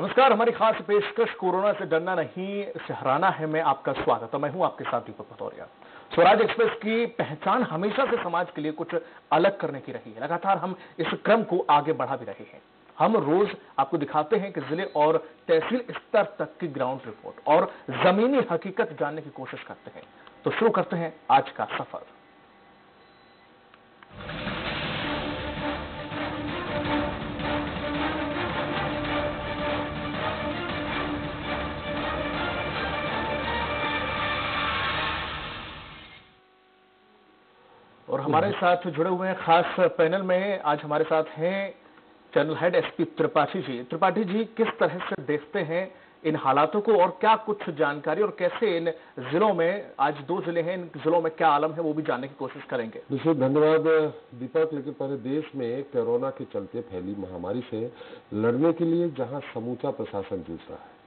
नमस्कार, हमारी खास पेशकश कोरोना से डरना नहीं, सहराना है, मैं आपका स्वागत। मैं हूँ आपके साथ दीपक भतौरिया स्वराज एक्सप्रेस की पहचान हमेशा से समाज के लिए कुछ अलग करने की रही है। लगातार हम इस क्रम को आगे बढ़ा भी रहे हैं। हम रोज आपको दिखाते हैं कि ज़िले और तहसील स्तर तक की ग्राउंड रिपोर्ट और जमीनी हकीकत जानने की कोशिश करते हैं। तो शुरू करते हैं आज का सफ़र। हमारे साथ जुड़े हुए हैं। खास पैनल में आज हमारे साथ हैं channel head SP Tripathi ji. Tripathi ji, किस तरह से देखते हैं इन हालातों को और क्या कुछ जानकारी और कैसे इन जिलों में, आज दो ज़िले हैं, इन जिलों में क्या आलम है वो भी जानने की कोशिश करेंगे। विशेष धन्यवाद, दीपक, लेकिन पहले देश में कोरोना के चलते फैली महामारी से लड़ने के लिए जहाँ समूचा प्रशासन जूझ रहा है।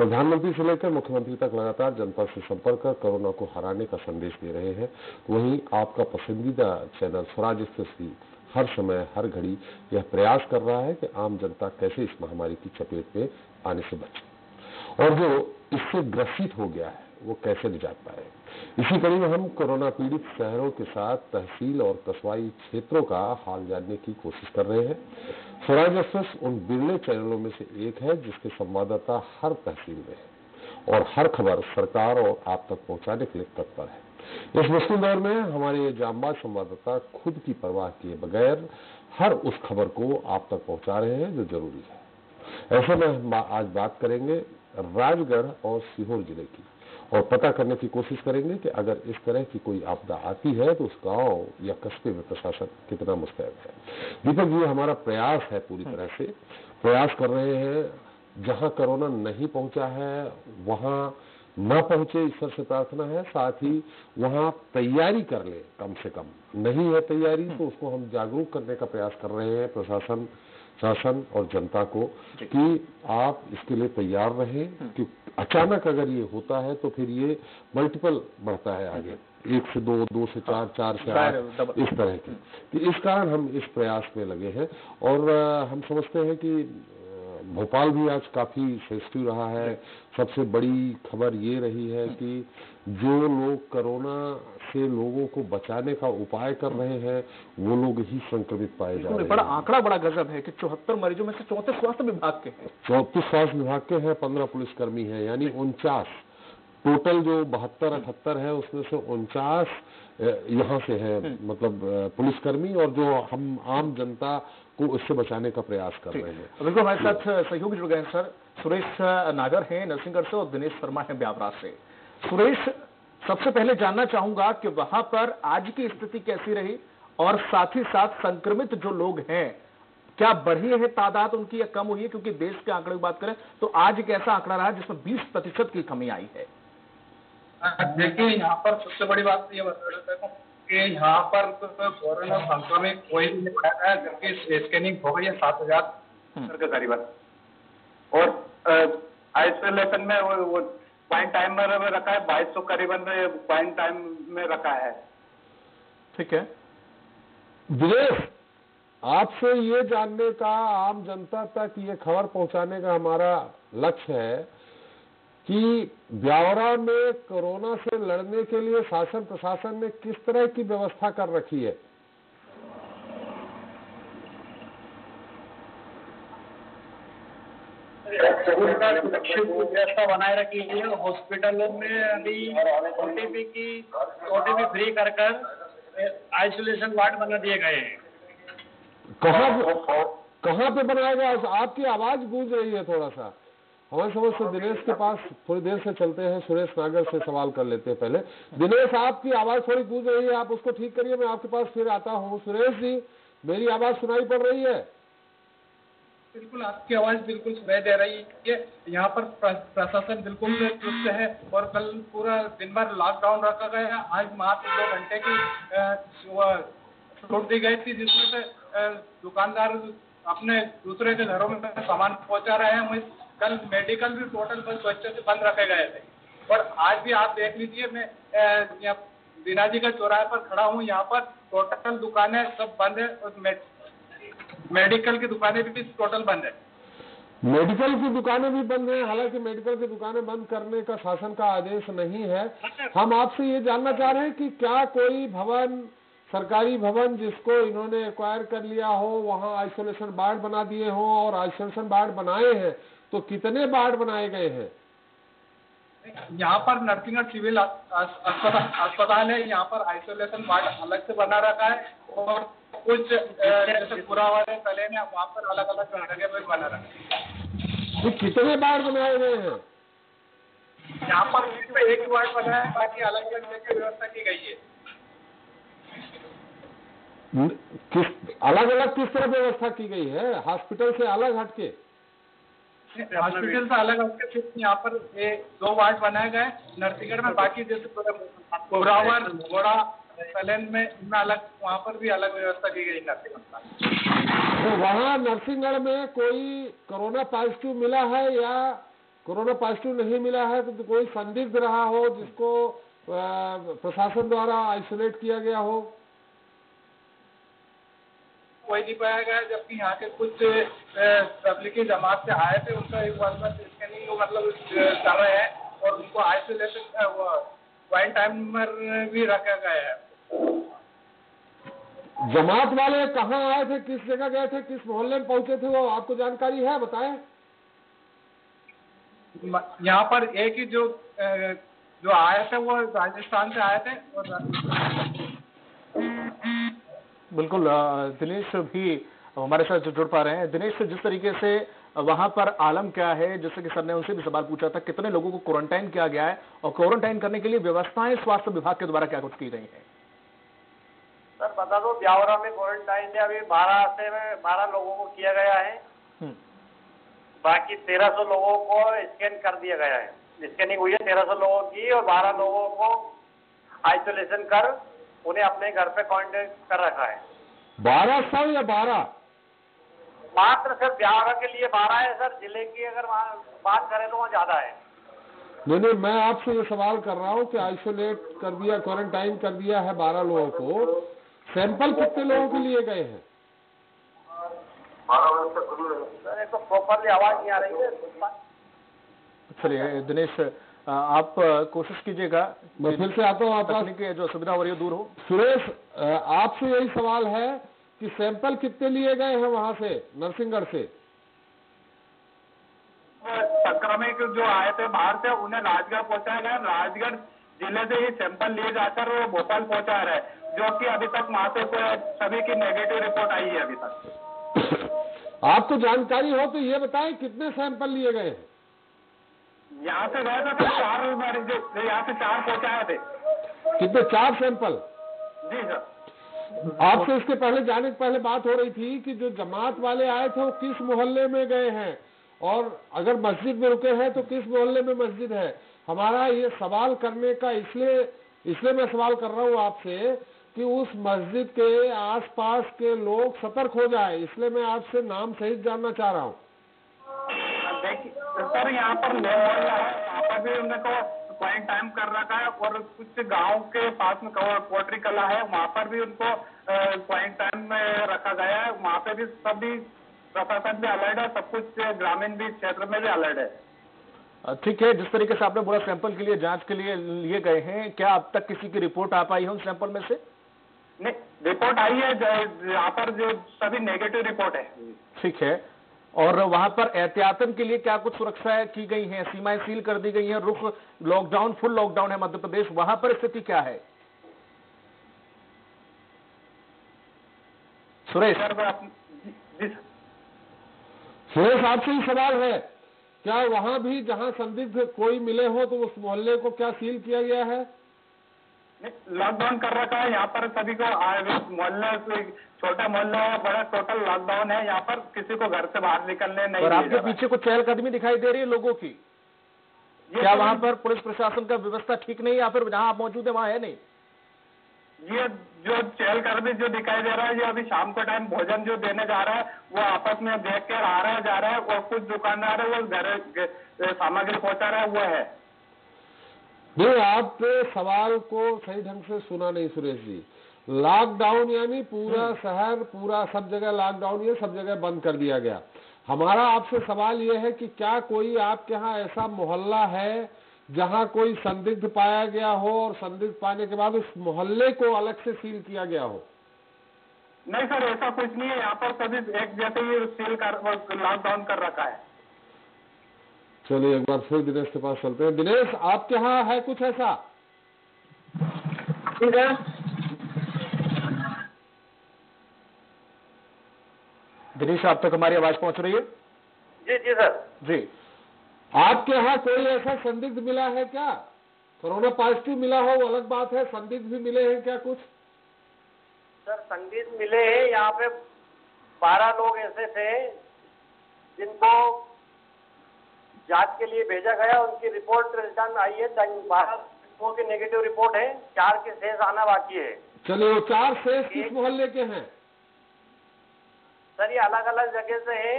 प्रधानमंत्री से लेकर मुख्यमंत्री तक लगातार जनता से संपर्क कर कोरोना को हराने का संदेश दे रहे हैं। वहीं आपका पसंदीदा चैनल स्वराज स्थित हर समय, हर घड़ी यह प्रयास कर रहा है कि आम जनता कैसे इस महामारी की चपेट में आने से बचे। और जो इससे ग्रसित हो गया है वो कैसे निजात पाए। इसी कड़ी में हम कोरोना पीड़ित शहरों के साथ तहसील और कस्बाई क्षेत्रों का हाल जानने की कोशिश कर रहे हैं। स्वराज एक्सप्रेस उन बिरले चैनलों में से एक है, जिसके संवाददाता हर तहसील में है और हर खबर सरकार और आप तक पहुँचाने के लिए तत्पर है। इस मुश्किल दौर में हमारे जामबाज संवाददाता खुद की परवाह किए बगैर हर उस खबर को आप तक पहुँचा रहे हैं जो ज़रूरी है। ऐसे में हम आज बात करेंगे राजगढ़ और सीहोर ज़िले की। और पता करने की कोशिश करेंगे कि अगर इस तरह की कोई आपदा आती है तो उस गाँव या कस्बे में प्रशासन कितना मुस्तैद है। दीपक जी हमारा प्रयास है पूरी तरह से। प्रयास कर रहे हैं जहाँ कोरोना नहीं पहुँचा है वहाँ न पहुँचे ईश्वर से प्रार्थना है साथ ही वहाँ तैयारी कर ले कम से कम। नहीं है तैयारी तो उसको हम जागरूक करने का प्रयास कर रहे हैं। प्रशासन शासन और जनता को कि आप इसके लिए तैयार रहें कि अचानक अगर ये होता है तो फिर ये मल्टीपल बढ़ता है आगे। एक से दो दो से चार चार से आठ इस तरह की। तो इस कारण हम इस प्रयास में लगे हैं और हम समझते हैं कि भोपाल भी आज काफ़ी सेंसिटिव रहा है। सबसे बड़ी खबर ये रही है कि जो लोग कोरोना से लोगों को बचाने का उपाय कर रहे हैं वो लोग ही संक्रमित पाए जा रहे हैं। बड़ा आंकड़ा बड़ा गजब है कि चौहत्तर मरीजों में से चौंतीस स्वास्थ्य विभाग के हैं। चौतीस स्वास्थ्य विभाग के हैं पंद्रह पुलिसकर्मी हैं यानी उनचास। टोटल जो बहत्तर अठहत्तर है उसमें से उनचास यहाँ से है हम्म। मतलब पुलिसकर्मी और जो हम आम जनता को इससे बचाने का प्रयास कर रहे हैं। बिल्कुल हमारे साथ सहयोगी जुड़ गए हैं सर। सुरेश नागर हैं नरसिंहगढ़ से और दिनेश शर्मा है ब्यावरा से। सुरेश सबसे पहले जानना चाहूँगा कि वहाँ पर आज की स्थिति कैसी रही और साथ ही साथ संक्रमित जो लोग हैं क्या बढ़ी है तादाद उनकी या कम हुई है? क्योंकि देश के आंकड़े की बात करें तो आज एक ऐसा आंकड़ा रहा जिसमें 20 प्रतिशत की कमी आई है। देखिए यहाँ पर सबसे बड़ी बात ये कि यहाँ पर तो कोरोना संक्रमित कोई भी नहीं है जबकि स्कैनिंग हो गई है सात हज़ार हम्म। के करीबन। और आइसोलेशन में वो, वो पॉइंट टाइम में रखा है बाईस सौ करीबन पॉइंट टाइम में रखा है। ठीक है। दिनेश आपसे ये जानने का आम जनता तक ये खबर पहुँचाने का हमारा लक्ष्य है कि ब्यावरा में कोरोना से लड़ने के लिए शासन प्रशासन ने किस तरह की व्यवस्था कर रखी है? व्यवस्था बनाए रखी है। हॉस्पिटलों में अभी ओटीपी की ओटीपी फ्री कर कर आइसोलेशन वार्ड बना दिए गए हैं। कहाँ कहाँ पे बनाया गया? आपकी आवाज़ गूंज रही है थोड़ा सा। हमारे समझ से दिनेश के पास थोड़ी देर से चलते हैं, सुरेश नागर से सवाल कर लेते हैं पहले। दिनेश, आपकी आवाज़ थोड़ी गूंज रही है, आप उसको ठीक करिए, मैं आपके पास फिर आता हूँ। सुरेश जी, मेरी आवाज़ सुनाई पड़ रही है? बिल्कुल, आपकी आवाज़ बिल्कुल सुनाई दे रही है। यहाँ पर प्रशासन बिल्कुल चुस्त है और कल पूरा दिन भर लॉकडाउन रखा गया है। आज मात्र दो घंटे की छूट दी गई थी, जिसमें से दुकानदार अपने दूसरे के घरों में सामान पहुँचा रहे हैं। कल मेडिकल भी टोटल बस बच्चों से बंद रखे गए थे। और आज भी आप देख लीजिए मैं दिनाजी का चौराहे पर खड़ा हूँ यहाँ पर टोटल दुकानें सब बंद है और मेडिकल की दुकानें भी टोटल बंद है। मेडिकल की दुकानें भी बंद हैं हालाँकि मेडिकल की दुकानें बंद करने का शासन का आदेश नहीं है। हम आपसे ये जानना चाह रहे हैं कि क्या कोई भवन सरकारी भवन जिसको इन्होंने एक्वायर कर लिया हो वहाँ आइसोलेशन वार्ड बना दिए हो और आइसोलेशन वार्ड बनाए हैं तो कितने वार्ड बनाए गए हैं? यहाँ पर नरसिंहगढ़ सिविल अस्पताल है। यहाँ पर आइसोलेशन वार्ड अलग से बना रखा है और कुछ जैसे पूरा वाले कले में वहाँ पर अलग अलग जगह पर बना रखा है। तो कितने वार्ड बनाए गए हैं? यहाँ पर एक एक वार्ड बना है बाकी अलग अलग जगह व्यवस्था की गई है। किस अलग अलग किस तरह व्यवस्था की गई है? हॉस्पिटल से अलग हटके? हॉस्पिटल से अलग हटके सिर्फ़ यहाँ पर ये दो वार्ड बनाए गए नरसिंहगढ़ में बाकी जैसे गोरावर घोड़ा सलेन में इनमें अलग वहाँ पर भी अलग व्यवस्था की गई नरसिंहगढ़ तो वहाँ नरसिंहगढ़ में कोई कोरोना पॉजिटिव मिला है या कोरोना पॉजिटिव नहीं मिला है तो कोई संदिग्ध रहा हो जिसको प्रशासन द्वारा आइसोलेट किया गया हो? कोई नहीं पाया गया जबकि यहाँ के कुछ तबलीगी जमात से आए थे उनका एक बार बार स्कैनिंग मतलब कर रहे हैं और उनको आइसोलेशन क्वारंटाइन में भी रखा गया है। जमात वाले कहाँ आए थे किस जगह गए थे किस मोहल्ले में पहुँचे थे वो आपको जानकारी है बताएँ। यहाँ पर एक ही जो जो आए थे वो राजस्थान से आए थे और बिल्कुल दिनेश भी हमारे साथ जुड़ पा रहे हैं। दिनेश जिस तरीके से वहाँ पर आलम क्या है जैसे कि सर ने उनसे भी सवाल पूछा था कितने लोगों को क्वारंटाइन किया गया है और क्वारंटाइन करने के लिए व्यवस्थाएँ स्वास्थ्य विभाग के द्वारा क्या कुछ की गई है? सर बता दो ब्यावरा में क्वारंटाइन है अभी बारह से बारह लोगों को किया गया है। हम्म। बाकी तेरह सौ लोगों को स्कैन कर दिया गया है। स्कैनिंग हुई है तेरह सौ लोगों की और बारह लोगों को आइसोलेशन कर उन्हें अपने घर पे कांटेक्ट कर रखा है। बारह सौ या बारह? मात्र सर ब्याह के लिए बारह है सर। ज़िले की अगर बात करें तो वहाँ ज़्यादा है। नहीं नहीं मैं आपसे ये सवाल कर रहा हूँ कि आइसोलेट कर दिया क्वारंटाइन कर दिया है बारह लोगों को। सैंपल कितने लोगों के लिए गए हैं? सर एक तो प्रॉपरली आवाज़ नहीं आ रही है। चलिए दिनेश आप कोशिश कीजिएगा मैं फिर से आता हूँ आपका तकनीकी जो सुविधा हो रही है दूर हो। सुरेश आपसे यही सवाल है कि सैंपल कितने लिए गए हैं वहाँ से नरसिंहगढ़ से? संक्रमित जो आए थे बाहर से उन्हें राजगढ़ पहुँचाया गया। राजगढ़ ज़िले से ही सैंपल लिए जाकर वो भोपाल पहुँचा रहे जो कि अभी तक वहाँ से सभी की नेगेटिव रिपोर्ट आई है अभी तक। आपको जानकारी हो तो ये बताएँ कितने सैंपल लिए गए हैं? यहाँ से गए थे तो चार मरीज़ यहाँ से चार पहुँचाए थे। कितने चार सैंपल? जी सर। आपसे इसके पहले जाने के पहले बात हो रही थी कि जो जमात वाले आए थे वो किस मोहल्ले में गए हैं? और अगर मस्जिद में रुके हैं तो किस मोहल्ले में मस्जिद है? हमारा ये सवाल करने का इसलिए इसलिए मैं सवाल कर रहा हूँ आपसे कि उस मस्जिद के आसपास के लोग सतर्क हो जाए। इसलिए मैं आपसे नाम सहित जानना चाह रहा हूँ। सर यहाँ पर लो मोहल्ला है वहाँ पर भी उनको क्वारंटाइन कर रखा है और कुछ गाँव के पास में पोल्ट्री कला है वहाँ पर भी उनको क्वारंटाइन में रखा गया है। वहाँ पे भी सभी प्रशासन भी अलर्ट है सब कुछ ग्रामीण भी क्षेत्र में भी अलर्ट है। ठीक है जिस तरीके से आपने बोला सैंपल के लिए जाँच के लिए लिए गए हैं क्या अब तक किसी की रिपोर्ट आ पाई है उन सैंपल में से? नहीं रिपोर्ट आई है यहाँ पर जो सभी नेगेटिव रिपोर्ट है। ठीक है और वहाँ पर एहतियातन के लिए क्या कुछ सुरक्षाएँ की गई हैं? सीमाएँ सील कर दी गई हैं। रुख लॉकडाउन फुल लॉकडाउन है मध्य प्रदेश। वहाँ पर स्थिति क्या है? सुरेश। सुरेश आपसे ही सवाल है। क्या वहाँ भी जहाँ संदिग्ध कोई मिले हो तो उस मोहल्ले को क्या सील किया गया है? लॉकडाउन कर रखा है यहाँ पर सभी को मोहल्ले से छोटा मोहल्ला है बड़ा टोटल लॉकडाउन है यहाँ पर किसी को घर से बाहर निकलने नहीं और आपके पीछे कुछ चहलकदमी दिखाई दे रही है लोगों की? क्या वहाँ पर पुलिस प्रशासन का व्यवस्था ठीक नहीं है या फिर जहाँ आप मौजूद है वहाँ है नहीं? ये जो चहलकदमी जो दिखाई दे रहा है ये अभी शाम को टाइम भोजन जो देने जा रहा है वो आपस में देख कर आ रहा है जा रहा है और कुछ दुकानदार है वो घर सामग्री पहुँचा रहा है वो है। नहीं आप सवाल को सही ढंग से सुना नहीं सुरेश जी। लॉकडाउन यानी पूरा हम्म। शहर पूरा सब जगह लॉकडाउन ये सब जगह बंद कर दिया गया। हमारा आपसे सवाल ये है कि क्या कोई आपके यहाँ ऐसा मोहल्ला है जहाँ कोई संदिग्ध पाया गया हो और संदिग्ध पाने के बाद उस मोहल्ले को अलग से सील किया गया हो? नहीं सर ऐसा कुछ नहीं है। यहाँ पर सभी एक जैसे ही सील कर लॉकडाउन कर रखा है। चलिए एक बार फिर दिनेश के पास चलते हैं। दिनेश आपके यहाँ है कुछ ऐसा? दिनेश आप तक हमारी आवाज़ पहुँच रही है? जी जी सर। जी। आपके यहाँ कोई ऐसा संदिग्ध मिला है क्या? कोरोना पॉजिटिव मिला हो वो अलग बात है। संदिग्ध भी मिले हैं क्या कुछ? सर संदिग्ध मिले हैं। यहाँ पे बारह लोग ऐसे थे जिनको जाँच के लिए भेजा गया। उनकी रिपोर्ट रिटर्न आई है। बारह लोगों की नेगेटिव रिपोर्ट है। चार के शेष आना बाकी है। चलिए वो चार शेष किस मोहल्ले के हैं? सर ये अलग अलग जगह से है।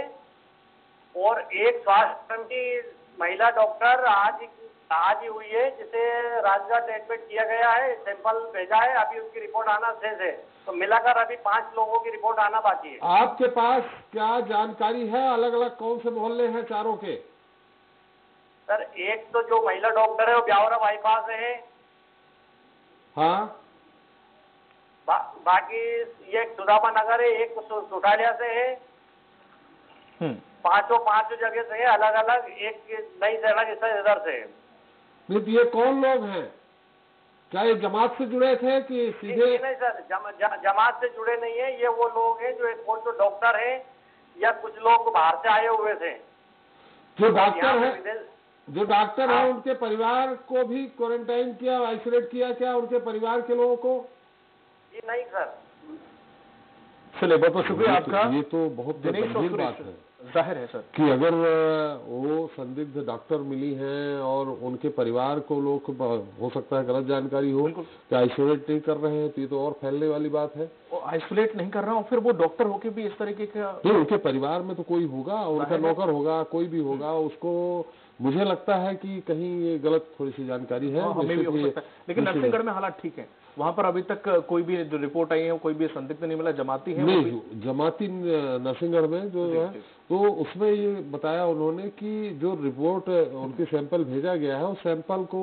और एक स्वास्थ्य की महिला डॉक्टर आज आज ही हुई है जिसे राजघाट एडमिट किया गया है। सैंपल भेजा है। अभी उसकी रिपोर्ट आना शेष है। तो मिलाकर अभी पाँच लोगों की रिपोर्ट आना बाकी है। आपके पास क्या जानकारी है? अलग अलग कौन से मोहल्ले हैं चारों के? सर एक तो जो महिला डॉक्टर है वो ब्यावरा बाईपास है। हाँ? बा, बाकी ये सुदामा नगर है एक सु- सुठालिया से है। हम्म। पाँचों पाँचों जगह से है अलग अलग एक नई सड़क इधर से है। नहीं तो ये कौन लोग हैं? क्या ये जमात से जुड़े थे कि सीधे? नहीं सर जम, ज, जमात से जुड़े नहीं है ये वो लोग हैं जो एक वो जो डॉक्टर है या कुछ लोग बाहर से आए हुए थे। जो डॉक्टर है? विदेश- जो डॉक्टर है हाँ। उनके परिवार को भी क्वारंटाइन किया आइसोलेट किया क्या उनके परिवार के लोगों को? जी नहीं सर। चलिए बहुत बहुत शुक्रिया तो- आपका। ये तो बहुत गंभीर बात है। ज़ाहिर है सर। कि अगर वो संदिग्ध डॉक्टर मिली हैं और उनके परिवार को लोग हो सकता है गलत जानकारी हो। कि आइसोलेट नहीं कर रहे हैं तो ये तो और फैलने वाली बात है। वो आइसोलेट नहीं कर रहा हूँ फिर वो डॉक्टर होके भी इस तरीके का नहीं उनके परिवार में तो कोई होगा उनका नौकर होगा कोई भी होगा उसको मुझे लगता है कि कहीं ये गलत थोड़ी सी जानकारी है। हाँ, हमें भी हो सकता है। लेकिन नरसिंहगढ़ में हालात ठीक है। वहाँ पर अभी तक कोई भी जो रिपोर्ट आई है कोई भी संदिग्ध नहीं मिला जमाती है नहीं जमाती नरसिंहगढ़ में जो है तो उसमें ये बताया उन्होंने कि जो रिपोर्ट उनकी सैंपल भेजा गया है उस सैंपल को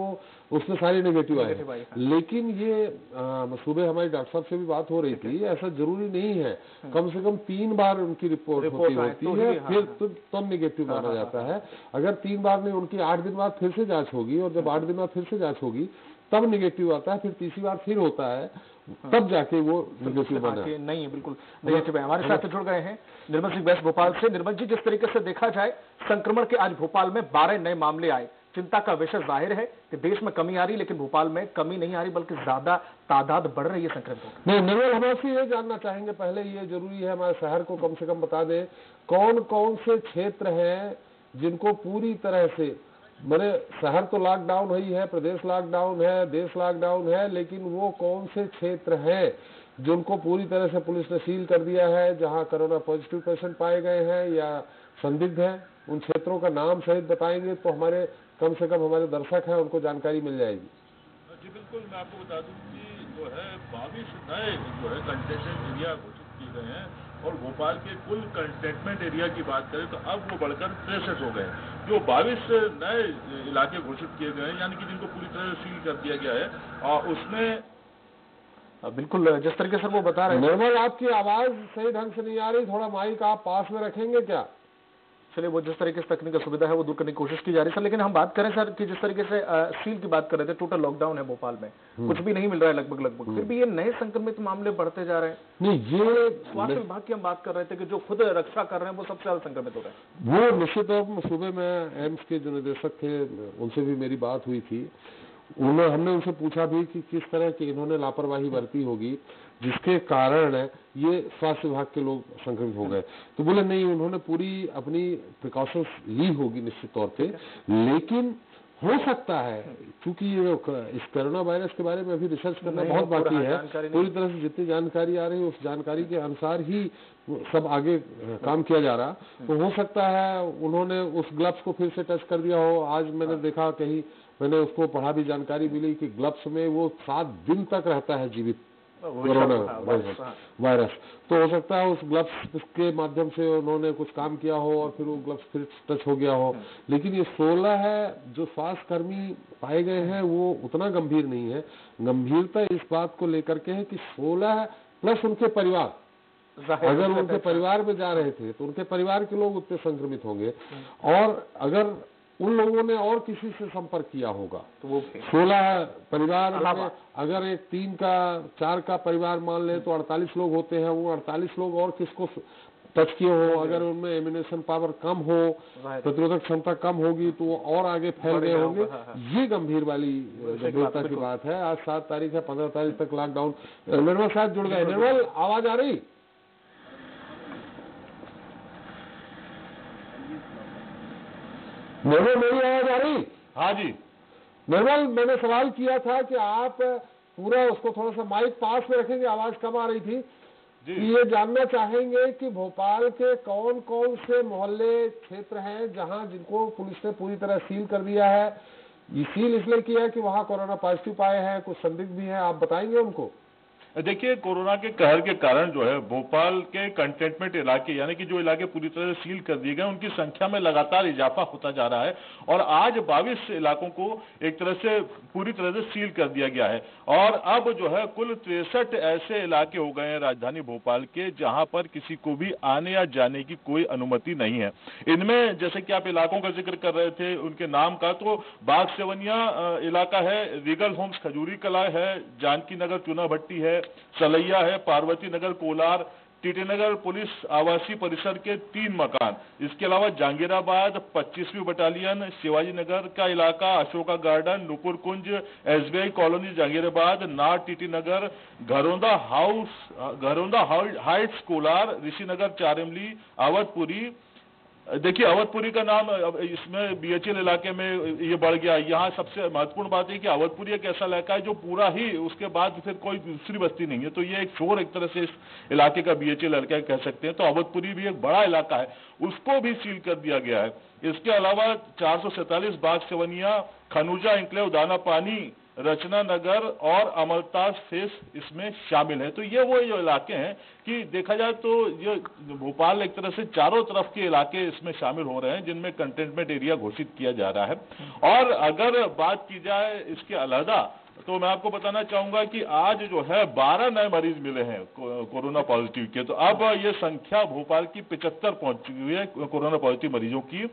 उसमें सारी नेगेटिव आए हैं। लेकिन ये सुबह हमारी डॉक्टर साहब से भी बात हो रही थी ऐसा ज़रूरी नहीं है। कम से कम तीन बार उनकी रिपोर्ट हम्म। होती होती तो है हाँ, फिर हाँ। तो तब निगेटिव हाँ, माना हाँ, जाता है। अगर तीन बार नहीं उनकी आठ दिन बाद फिर से जाँच होगी और जब आठ दिन बाद फिर से जाँच होगी तब निगेटिव आता है फिर तीसरी बार फिर होता है तब जाके वो निगेटिव हाँ, बना। नहीं है बिल्कुल। नहीं अच्छे भाई हमारे साथ जुड़ गए हैं निर्मल सिंह बैस भोपाल से। निर्मल जी जिस तरीके से देखा जाए संक्रमण के आज भोपाल में बारह नए मामले आए। चिंता का विषय ज़ाहिर है कि देश में कमी आ रही लेकिन भोपाल में कमी नहीं आ रही बल्कि ज़्यादा तादाद बढ़ रही है संक्रमितों नहीं निर्मल हम आपसे ये जानना चाहेंगे पहले ये ज़रूरी है हमारे शहर को कम से कम बता दें कौन कौन से क्षेत्र हैं जिनको पूरी तरह से मैंने शहर तो लॉकडाउन ही है प्रदेश लॉकडाउन है, देश लॉकडाउन है, लेकिन वो कौन से क्षेत्र हैं जिनको पूरी तरह से पुलिस ने सील कर दिया है, जहाँ कोरोना पॉजिटिव पेशेंट पाए गए हैं या संदिग्ध हैं? उन क्षेत्रों का नाम सहित बताएँगे तो हमारे कम से कम हमारे दर्शक हैं, उनको जानकारी मिल जाएगी। जी, बिल्कुल, मैं आपको बता दूँ कि जो है बाईस नए जो है कंटेनमेंट एरिया घोषित किए गए हैं। और भोपाल के कुल कंटेनमेंट एरिया की बात करें तो अब वो बढ़कर तिरसठ हो गए हैं। जो बाईस नए इलाके घोषित किए गए हैं यानी कि जिनको पूरी तरह सील कर दिया गया है और उसमें बिल्कुल जिस तरीके से वो बता रहे हैं निर्मल आपकी आवाज़ सही ढंग से नहीं आ रही थोड़ा माइक आप पास में रखेंगे क्या चलिए वो जिस तरीके से तकनीकी सुविधा है वो दूर करने की कोशिश की जा रही है। सर लेकिन हम बात करें सर कि जिस तरीके से सील की बात कर रहे थे टोटल लॉकडाउन है भोपाल में। कुछ भी नहीं मिल रहा है लगभग लगभग। फिर भी ये नए संक्रमित मामले बढ़ते जा रहे हैं। नहीं ये स्वास्थ्य विभाग की हम बात कर रहे थे कि जो खुद रक्षा कर रहे हैं वो सबसे ज़्यादा संक्रमित हो रहे हैं। वो निश्चित पर सुबह में एम्स के जो निदेशक थे उनसे भी मेरी बात हुई थी। उन्होंने हमने उनसे पूछा भी कि किस तरह की इन्होंने लापरवाही बरती होगी। जिसके कारण ये स्वास्थ्य विभाग के लोग संक्रमित हो गए। तो बोले नहीं उन्होंने पूरी अपनी प्रिकॉशंस ली होगी निश्चित तौर पे लेकिन हो सकता है क्योंकि ये इस कोरोना वायरस के बारे में अभी रिसर्च करना बहुत बाकी है। पूरी तरह से जितनी जानकारी आ रही है उस जानकारी के अनुसार ही सब आगे काम किया जा रहा। तो हो सकता है उन्होंने उस ग्लव्स को फिर से टच कर दिया हो। आज मैंने देखा कहीं मैंने उसको पढ़ा भी जानकारी मिली कि ग्लव्स में वो सात दिन तक रहता है जीवित। Corona virus virus. तो हो सकता है उस ग्लव्स के माध्यम से उन्होंने कुछ काम किया हो और फिर वो ग्लव्स फिर टच हो गया हो। लेकिन ये सोलह है जो स्वास्थ्य कर्मी पाए गए हैं वो उतना गंभीर नहीं है। गंभीरता इस बात को लेकर के है कि सोलह प्लस उनके परिवार। अगर उनके परिवार में जा रहे थे तो उनके परिवार के लोग उतने संक्रमित होंगे। और अगर उन लोगों ने और किसी से संपर्क किया होगा। तो वो सोलह परिवार में अगर एक तीन का चार का परिवार मान ले तो अड़तालीस लोग होते हैं। वो अड़तालीस लोग और किसको टच किए हो? अगर उनमें इम्यूनेशन पावर कम हो प्रतिरोधक क्षमता कम होगी तो वो और आगे फैल गए होंगे। हाँ, हाँ। ये गंभीर वाली गंभीरता की बात है। आज सात तारीख है पंद्रह तारीख तक लॉकडाउन निर्मल साहब जुड़ गए। निर्मल आवाज़ आ रही? निर्मल मेरी आवाज़ आ रही हाँ जी। निर्मल मैंने सवाल किया था कि आप पूरा उसको थोड़ा सा माइक पास में रखेंगे आवाज़ कम आ रही थी। कि ये जानना चाहेंगे कि भोपाल के कौन कौन से मोहल्ले क्षेत्र हैं जहाँ जिनको पुलिस ने पूरी तरह सील कर दिया है। ये सील इसलिए किया है कि वहाँ कोरोना पॉजिटिव पाए हैं कुछ संदिग्ध भी हैं आप बताएँगे उनको? देखिए, कोरोना के कहर के कारण जो है, भोपाल के कंटेनमेंट इलाके, यानी कि जो इलाके पूरी तरह से सील कर दिए गए, उनकी संख्या में लगातार इजाफा होता जा रहा है और आज बाईस इलाकों को एक तरह से पूरी तरह से सील कर दिया गया है। और अब जो है, कुल तिरसठ ऐसे इलाके हो गए हैं राजधानी भोपाल के, जहाँ पर किसी को भी आने या जाने की कोई अनुमति नहीं है। इनमें, जैसे कि आप इलाकों का ज़िक्र कर रहे थे, उनके नाम का तो बाग सेवनिया इलाका है, रीगल होम्स खजूरी कला है जानकी नगर चुना भट्टी है सलैया है, पार्वती नगर, कोलार टीटीनगर पुलिस आवासीय परिसर के तीन मकान। इसके अलावा जहांगीराबाद 25वीं बटालियन, शिवाजी नगर का इलाका, Ashoka garden Nupur Kunj SBI colony, Jahangirabad, नार TT Nagar, Gharonda house, Gharonda heights, Kolar, Rishinagar, Char Imli Awadhpuri देखिए, अवधपुरी का नाम इसमें बीएचएल इलाके में ये बढ़ गया। यहाँ सबसे महत्वपूर्ण बात है कि अवधपुरी एक ऐसा इलाका है जो पूरा ही उसके बाद फिर कोई दूसरी बस्ती नहीं है। तो ये एक शोर एक तरह से इस इलाके का बीएचएल इलाका कह सकते हैं। तो अवधपुरी भी एक बड़ा इलाका है। उसको भी सील कर दिया गया है। इसके अलावा चार सौ बाग सेवनिया, खनुजा इंक्लेव दाना पानी रचना नगर और अमरताज फेस इसमें शामिल है। तो ये वो जो इलाके हैं कि देखा जाए तो ये भोपाल एक तरह से चारों तरफ़ के इलाके इसमें शामिल हो रहे हैं जिनमें कंटेनमेंट एरिया घोषित किया जा रहा है। और अगर बात की जाए इसके अलहदा तो मैं आपको बताना चाहूँगा कि आज जो है 12 नए मरीज़ मिले हैं कोरोना पॉजिटिव के। तो अब ये संख्या भोपाल की पिचहत्तर पहुँच चुकी है कोरोना पॉजिटिव मरीजों की।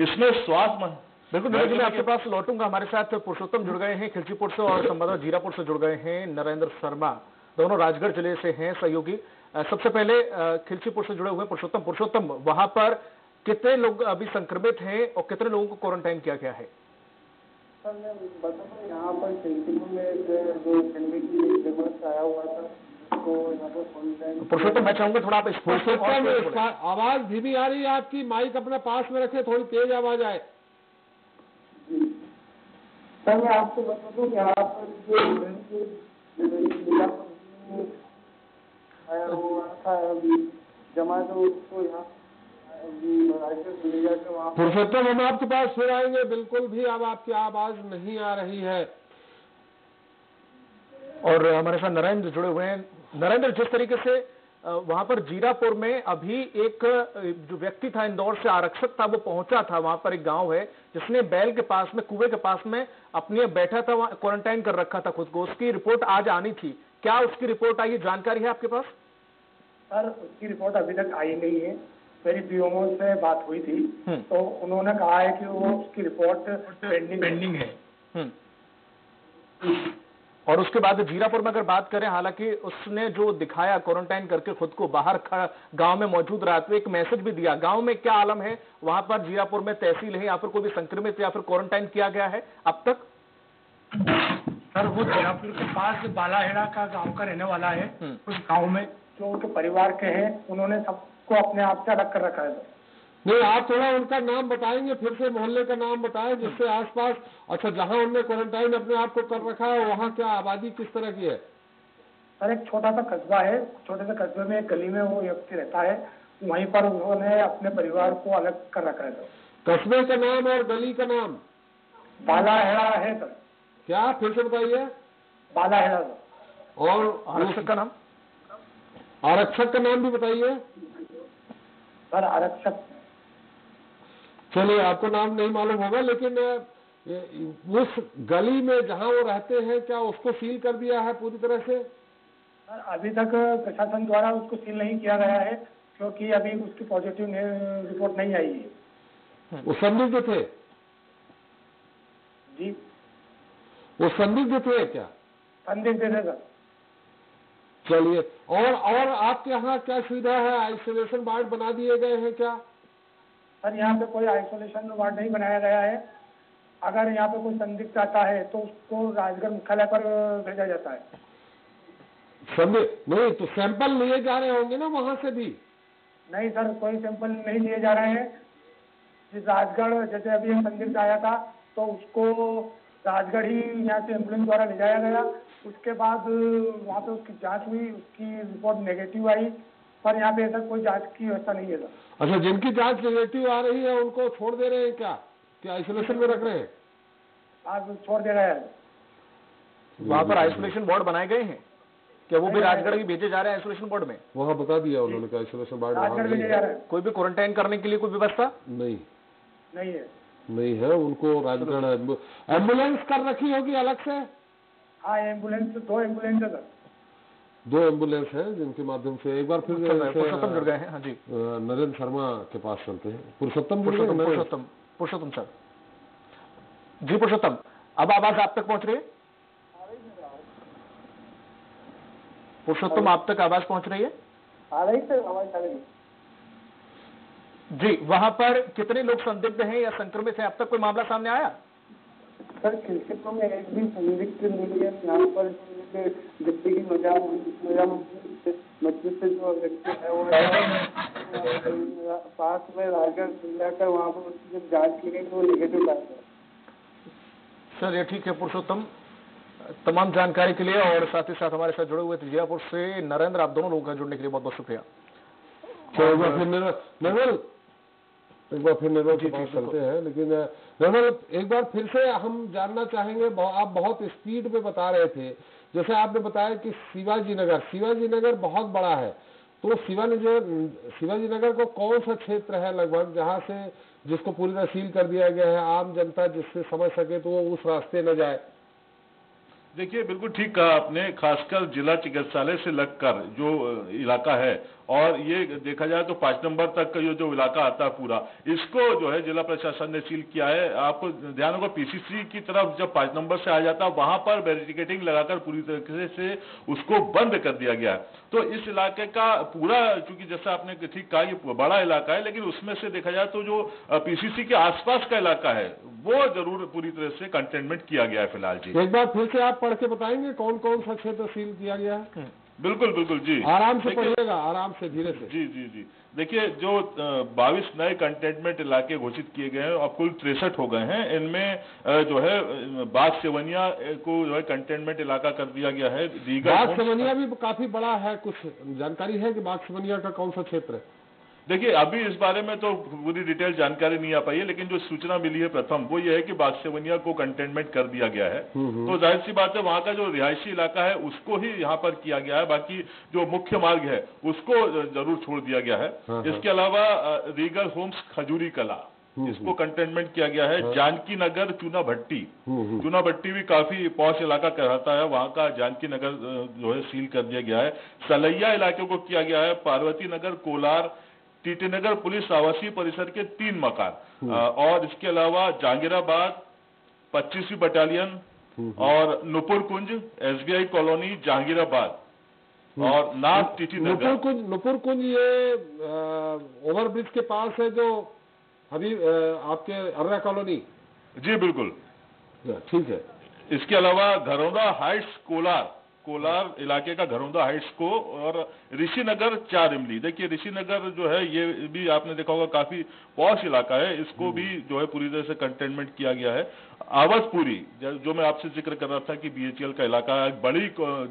इसमें स्वास्थ्य बिल्कुल मैं आपके पास लौटूँगा। हमारे साथ पुरुषोत्तम जुड़ गए हैं खिलचीपुर से और संवाददाता जीरापुर से जुड़ गए हैं नरेंद्र शर्मा। दोनों राजगढ़ ज़िले से हैं सहयोगी। सबसे पहले खिलचीपुर से जुड़े हुए पुरुषोत्तम। पुरुषोत्तम वहाँ पर कितने लोग अभी संक्रमित हैं और कितने लोगों को क्वारंटाइन किया गया है? यहाँ पर खिलचीपुर में जो आया हुआ था तो पुरुषोत्तम मैं चाहूँगा थोड़ा आप पुरुषोत्तम आवाज़ धीमी आ रही है आपकी माइक अपने पास में रखे थोड़ी तेज आवाज़ आए। मैं आपको बता कि यहाँ पर जो तो पुरुषोत्तम, हम आपके पास फिर आएँगे, बिल्कुल भी अब आपकी आवाज़ नहीं आ रही है। और हमारे साथ नरेंद्र जुड़े हुए हैं। नरेंद्र, जिस तरीके से वहाँ पर जीरापुर में अभी एक जो व्यक्ति था इंदौर से आरक्षक था वो पहुँचा था। वहाँ पर एक गाँव है जिसने बैल के पास में कुएँ के पास में अपने बैठा था वहाँ क्वारंटाइन कर रखा था खुद को। उसकी रिपोर्ट आज आनी थी। क्या उसकी रिपोर्ट आई? है जानकारी है आपके पास? सर उसकी रिपोर्ट अभी तक आई नहीं है। मेरी पीओमओ से बात हुई थी। हम्म। तो उन्होंने कहा है कि वो उसकी रिपोर्ट पेंडिंग पेंडिंग है। हम्म। और उसके बाद जीरापुर में अगर बात करें हालाँकि उसने जो दिखाया क्वारंटाइन करके खुद को बाहर गाँव में मौजूद रहा तो एक मैसेज भी दिया। गाँव में क्या आलम है? वहाँ पर जीरापुर में तहसील है या फिर कोई भी संक्रमित या फिर क्वारंटाइन किया गया है? अब तक? सर वो जीरापुर के पास बालाहेड़ा का गाँव का रहने वाला है हम्म। उस गाँव में जो उनके परिवार के हैं उन्होंने सबको अपने आप से अलग कर रखा है। नहीं आप थोड़ा उनका नाम बताएँगे फिर से मोहल्ले का नाम बताएँ जिससे आसपास अच्छा जहाँ उनने क्वारंटाइन अपने आप को कर रखा है वहाँ क्या आबादी किस तरह की है? सर एक छोटा सा कस्बा है छोटे से कस्बे में एक गली में वो व्यक्ति रहता है वहीं पर उन्होंने अपने परिवार को अलग कर रखा है। कस्बे का नाम और गली का नाम? बालाहेड़ा है सर। क्या? फिर से बताइए। बालाहेड़ा और आरक्षक का नाम? आरक्षक का नाम भी बताइए। सर आरक्षक चलिए आपको नाम नहीं मालूम होगा लेकिन उस गली में जहाँ वो रहते हैं क्या उसको सील कर दिया है पूरी तरह से? सर अभी तक प्रशासन द्वारा उसको सील नहीं किया गया है क्योंकि अभी उसकी पॉजिटिव रिपोर्ट नहीं आई है। वो संदिग्ध थे? जी। वो संदिग्ध थे क्या? संदिग्ध थे सर। चलिए और और आपके यहाँ क्या सुविधा है? आइसोलेशन वार्ड बना दिए गए हैं क्या? सर यहाँ पे कोई आइसोलेशन वार्ड नहीं बनाया गया है। अगर यहाँ पे कोई संदिग्ध आता है तो उसको राजगढ़ मुख्यालय पर भेजा जाता है। संदिग्ध नहीं तो सैंपल लिए जा रहे होंगे ना वहाँ से भी? नहीं सर कोई सैंपल नहीं लिए जा रहे हैं। जिस राजगढ़ जैसे अभी हम संदिग्ध आया था तो उसको राजगढ़ ही यहाँ से एंबुलेंस द्वारा ले जाया गया। उसके बाद वहाँ पे उसकी जाँच हुई उसकी रिपोर्ट नेगेटिव आई। पर यहाँ पे ऐसा कोई जाँच की व्यवस्था नहीं है सर अच्छा जिनकी जाँच नेगेटिव आ रही है उनको छोड़ दे रहे हैं क्या? क्या आइसोलेशन में रख रहे हैं? आज छोड़ दे रहे हैं। वहाँ पर आइसोलेशन वार्ड बनाए गए हैं? क्या वो भी राजगढ़ ही भेजे जा रहे हैं आइसोलेशन वार्ड में? वहाँ बता दिया उन्होंने कि आइसोलेशन वार्ड कोई भी क्वारंटाइन करने के लिए कोई व्यवस्था? नहीं। नहीं है। नहीं है उनको राजगढ़ एंबुलेंस कर रखी होगी अलग से? हाँ एंबुलेंस दो एंबुलेंस है सर। दो एंबुलेंस है जिनके माध्यम से एक बार फिर पुरुषोत्तम जुड़ गए हैं हाँ जी। नरेंद्र शर्मा के पास चलते हैं। पुरुषोत्तम पुरुषोत्तम पुरुषोत्तम पुरुषोत्तम सर। जी पुरुषोत्तम अब आवाज़ आप तक पहुँच रही है? पुरुषोत्तम आप तक आवाज़ पहुँच रही है? आ रही सर आवाज़ आ रही जी वहाँ पर कितने लोग संदिग्ध हैं या संक्रमित हैं? अब तक कोई मामला सामने आया? सर खिलखितों में एक भी संदिग्ध नहीं है यहाँ पर मज़ा मज़ा मस्जिद से जो व्यक्ति है वो पास में वहाँ पर उसकी जब जाँच की गई तो वो निगेटिव सर ये ठीक है पुरुषोत्तम। तमाम जानकारी के लिए और साथ ही साथ हमारे साथ जुड़े हुए थे जयपुर से नरेंद्र आप दोनों लोगों का जुड़ने के लिए बहुत बहुत शुक्रिया। चलो एक बार फिर निर्मल निर्मल एक बार फिर निर्मल चलते हैं लेकिन निर्मल एक बार फिर से हम जानना चाहेंगे आप बहुत स्पीड में बता रहे थे। जैसे आपने बताया कि शिवाजी नगर शिवाजी नगर बहुत बड़ा है। तो शिवाजी शिवाजी नगर को कौन सा क्षेत्र है लगभग, जहाँ से जिसको पूरी तरह सील कर दिया गया है, आम जनता जिससे समझ सके तो वो उस रास्ते न जाए? देखिए, बिल्कुल ठीक कहा आपने, खासकर जिला चिकित्सालय से लगकर जो इलाका है और ये देखा जाए तो पाँच नंबर तक का ये जो इलाका आता है पूरा इसको जो है जिला प्रशासन ने सील किया है। आपको ध्यान होगा पीसीसी की तरफ़ जब पाँच नंबर से आ जाता है वहाँ पर बैरिकेटिंग लगाकर पूरी तरीके से उसको बंद कर दिया गया है। तो इस इलाके का पूरा चूँकि जैसा आपने ठीक कहा ये बड़ा इलाका है लेकिन उसमें से देखा जाए तो जो पीसीसी के आसपास का इलाका है वो ज़रूर पूरी तरह से कंटेनमेंट किया गया है फ़िलहाल जी। एक बार फिर से आप पढ़ के बताएँगे कौन कौन सा क्षेत्र सील किया गया है? बिल्कुल बिल्कुल जी। आराम से पढ़िएगा आराम से धीरे से। जी जी जी। देखिए जो बाईस नए कंटेनमेंट इलाके घोषित किए गए हैं और कुल तिरसठ हो गए हैं इनमें जो है बाग सेवनिया को जो है कंटेनमेंट इलाका कर दिया गया है दीगर बाग सेवनिया भी काफ़ी बड़ा है कुछ जानकारी है कि बाग सेवनिया का कौन सा क्षेत्र है? देखिए अभी इस बारे में तो पूरी डिटेल जानकारी नहीं आ पाई है लेकिन जो सूचना मिली है प्रथम वो ये है कि बाग सेवनिया को कंटेनमेंट कर दिया गया है। तो ज़ाहिर सी बात है वहाँ का जो रिहायशी इलाका है उसको ही यहाँ पर किया गया है बाकी जो मुख्य मार्ग है उसको ज़रूर छोड़ दिया गया है। हाँ, हाँ। इसके अलावा रीगल होम्स खजूरी कला इसको कंटेनमेंट किया गया है। जानकी नगर चूना भट्टी हम्म, हम्म। चूना भट्टी भी काफ़ी पौष इलाका कहलाता है वहाँ का जानकी नगर जो है सील कर दिया गया है। सलैया इलाके को किया गया है पार्वती नगर कोलार टीटीनगर पुलिस आवासीय परिसर के तीन मकान। और इसके अलावा जहांगीराबाद पच्चीसवीं बटालियन और नुपुर कुंज एसबीआई कॉलोनी जहांगीराबाद। और नाग टीटी नुपुर नगर कुंज नुपुर कुंज ये ओवरब्रिज के पास है जो अभी आपके अर्रा कॉलोनी? जी बिल्कुल। ठीक है। इसके अलावा घरौंदा हाइट्स कोलार। कोलार इलाके का घरौंदा हाइट्स को और ऋषिनगर चार इमली। देखिए ऋषिनगर जो है ये भी आपने देखा होगा काफ़ी पौष इलाका है। इसको भी जो है पूरी तरह से कंटेनमेंट किया गया है। आवाजपुरी जो जो मैं आपसे ज़िक्र कर रहा था कि बीएचएल का इलाका एक बड़ी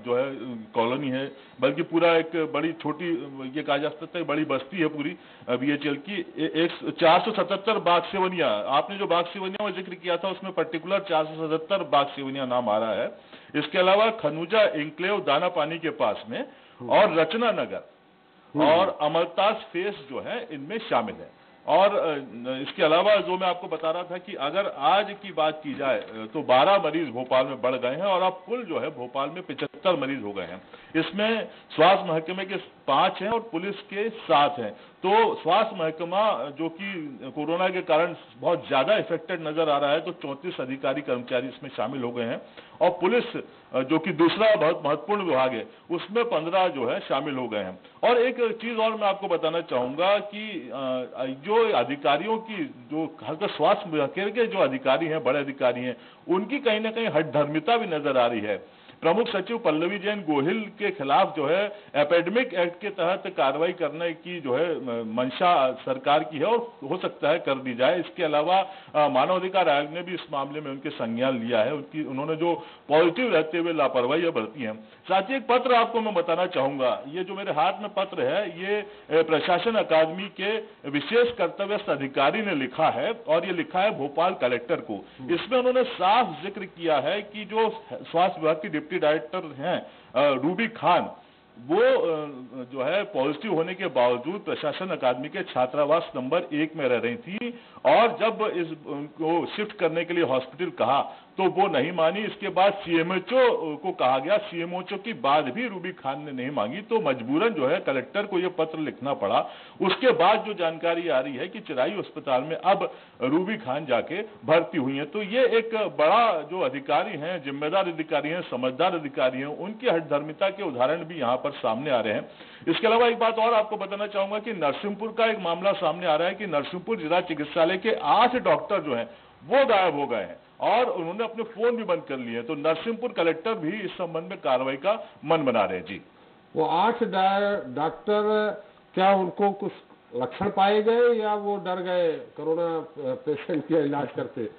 जो है कॉलोनी है बल्कि पूरा एक बड़ी छोटी ये कहा जा सकता है बड़ी बस्ती है पूरी बीएचएल की। एक चार सौ सतहत्तर बाघ सेवनिया आपने जो बाघ सेवनिया में ज़िक्र किया था उसमें पर्टिकुलर चार सौ सतहत्तर बाघ सेवनिया नाम आ रहा है। इसके अलावा खनुजा इंक्लेव दाना पानी के पास में और रचना नगर और अमरतास फेस जो है इनमें शामिल है। और इसके अलावा जो मैं आपको बता रहा था कि अगर आज की बात की जाए तो 12 मरीज़ भोपाल में बढ़ गए हैं और अब कुल जो है भोपाल में पिचहत्तर मरीज़ हो गए हैं। इसमें स्वास्थ्य महकमे के पाँच हैं और पुलिस के सात हैं। तो स्वास्थ्य महकमा जो कि कोरोना के कारण बहुत ज़्यादा इफेक्टेड नज़र आ रहा है तो चौंतीस अधिकारी कर्मचारी इसमें शामिल हो गए हैं। और पुलिस जो कि दूसरा बहुत महत्वपूर्ण विभाग है, उसमें पंद्रह जो है शामिल हो गए हैं। और एक चीज़ और मैं आपको बताना चाहूँगा कि जो अधिकारियों की जो खासकर स्वास्थ्य के जो अधिकारी हैं, बड़े अधिकारी हैं, उनकी कहीं ना कहीं हटधर्मिता भी नज़र आ रही है। प्रमुख सचिव पल्लवी जैन गोहिल के खिलाफ जो है एपेडमिक एक्ट के तहत कार्रवाई करने की जो है मंशा सरकार की है और हो सकता है कर दी जाए। इसके अलावा मानवाधिकार आयोग ने भी इस मामले में उनके संज्ञान लिया है। उनकी, उन्होंने जो पॉजिटिव रहते हुए लापरवाही बरती है साथ ही एक पत्र आपको मैं बताना चाहूँगा। ये जो मेरे हाथ में पत्र है ये प्रशासन अकादमी के विशेष कर्तव्यस्थ अधिकारी ने लिखा है और ये लिखा है भोपाल कलेक्टर को। इसमें उन्होंने साफ़ ज़िक्र किया है कि जो स्वास्थ्य विभाग की डिप्टी डायरेक्टर हैं रूबी खान वो जो है पॉजिटिव होने के बावजूद प्रशासन अकादमी के छात्रावास नंबर एक में रह रही थी और जब इस को शिफ्ट करने के लिए हॉस्पिटल कहा तो वो नहीं मानी। इसके बाद सीएमएचओ को कहा गया। सीएमएचओ की बात भी रूबी खान ने नहीं मांगी। तो मजबूरन जो है, कलेक्टर को यह पत्र लिखना पड़ा। उसके बाद जो जानकारी आ रही है कि चिराई अस्पताल में अब रूबी खान जाके भर्ती हुई है। तो ये एक बड़ा जो अधिकारी हैं, जिम्मेदार अधिकारी हैं, समझदार अधिकारी हैं, उनकी हटधर्मिता के उदाहरण भी यहाँ पर सामने आ रहे हैं। इसके अलावा एक बात और आपको बताना चाहूँगा कि नरसिंहपुर का एक मामला सामने आ रहा है कि नरसिंहपुर जिला चिकित्सालय के आठ डॉक्टर जो है, वो गायब हो गए हैं। और उन्होंने अपने फ़ोन भी बंद कर लिए तो नरसिंहपुर कलेक्टर भी इस संबंध में कार्रवाई का मन बना रहे हैं। जी। वो आठ डॉक्टर, क्या उनको कुछ लक्षण पाए गए या वो डर गए, कोरोना पेशेंट का इलाज करते?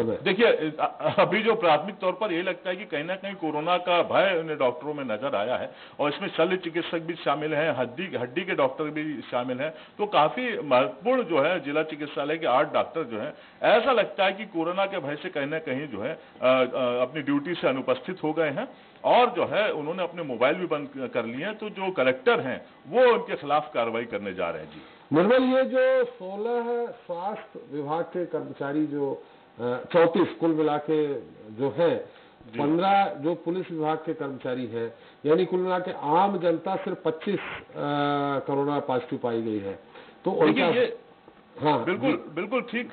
समय देखिए अभी जो प्राथमिक तौर पर यही लगता है कि कहीं ना कहीं कोरोना का भय उन्हें डॉक्टरों में नज़र आया है और इसमें शल्य चिकित्सक भी शामिल हैं हड्डी हड्डी के डॉक्टर भी शामिल हैं। तो काफ़ी महत्वपूर्ण जो है जिला चिकित्सालय के आठ डॉक्टर जो है ऐसा लगता है कि कोरोना के भय से कहीं ना कहीं जो है अपनी ड्यूटी से अनुपस्थित हो गए हैं और जो है उन्होंने अपने मोबाइल भी बंद कर लिए हैं। तो जो कलेक्टर हैं वो उनके खिलाफ कार्रवाई करने जा रहे हैं। जी। निर्मल ये जो सोलह स्वास्थ्य विभाग के कर्मचारी जो चौतीस कुल मिला के जो है पंद्रह जो पुलिस विभाग के कर्मचारी हैं यानी कुल मिला के आम जनता सिर्फ़ पच्चीस कोरोना पॉजिटिव पाई गई है। तो उनका हाँ बिल्कुल बिल्कुल ठीक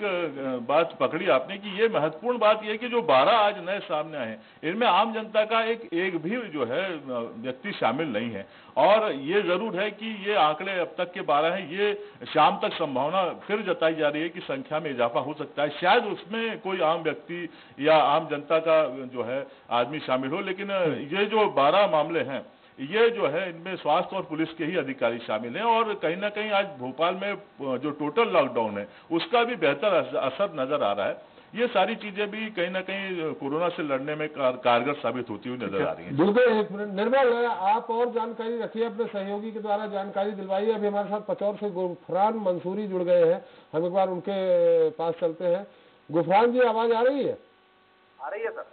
बात पकड़ी आपने कि ये महत्वपूर्ण बात ये कि जो 12 आज नए सामने आए इनमें आम जनता का एक एक भी जो है व्यक्ति शामिल नहीं है। और ये ज़रूर है कि ये आंकड़े अब तक के 12 हैं ये शाम तक संभावना फिर जताई जा रही है कि संख्या में इजाफा हो सकता है। शायद उसमें कोई आम व्यक्ति या आम जनता का जो है आदमी शामिल हो लेकिन ये जो बारह मामले हैं ये जो है इनमें स्वास्थ्य और पुलिस के ही अधिकारी शामिल हैं और कहीं ना कहीं आज भोपाल में जो टोटल लॉकडाउन है उसका भी बेहतर असर नज़र आ रहा है। ये सारी चीज़ें भी कहीं ना कहीं कोरोना से लड़ने में कारगर साबित होती हुई नज़र आ रही है। बिल्कुल एक मिनट। निर्मल आप और जानकारी रखिए अपने सहयोगी के द्वारा जानकारी दिलवाइए। अभी हमारे साथ पचौर से गुफरान मंसूरी जुड़ गए हैं। हम एक बार उनके पास चलते हैं। गुफरान जी आवाज़ आ रही है? आ रही है सर।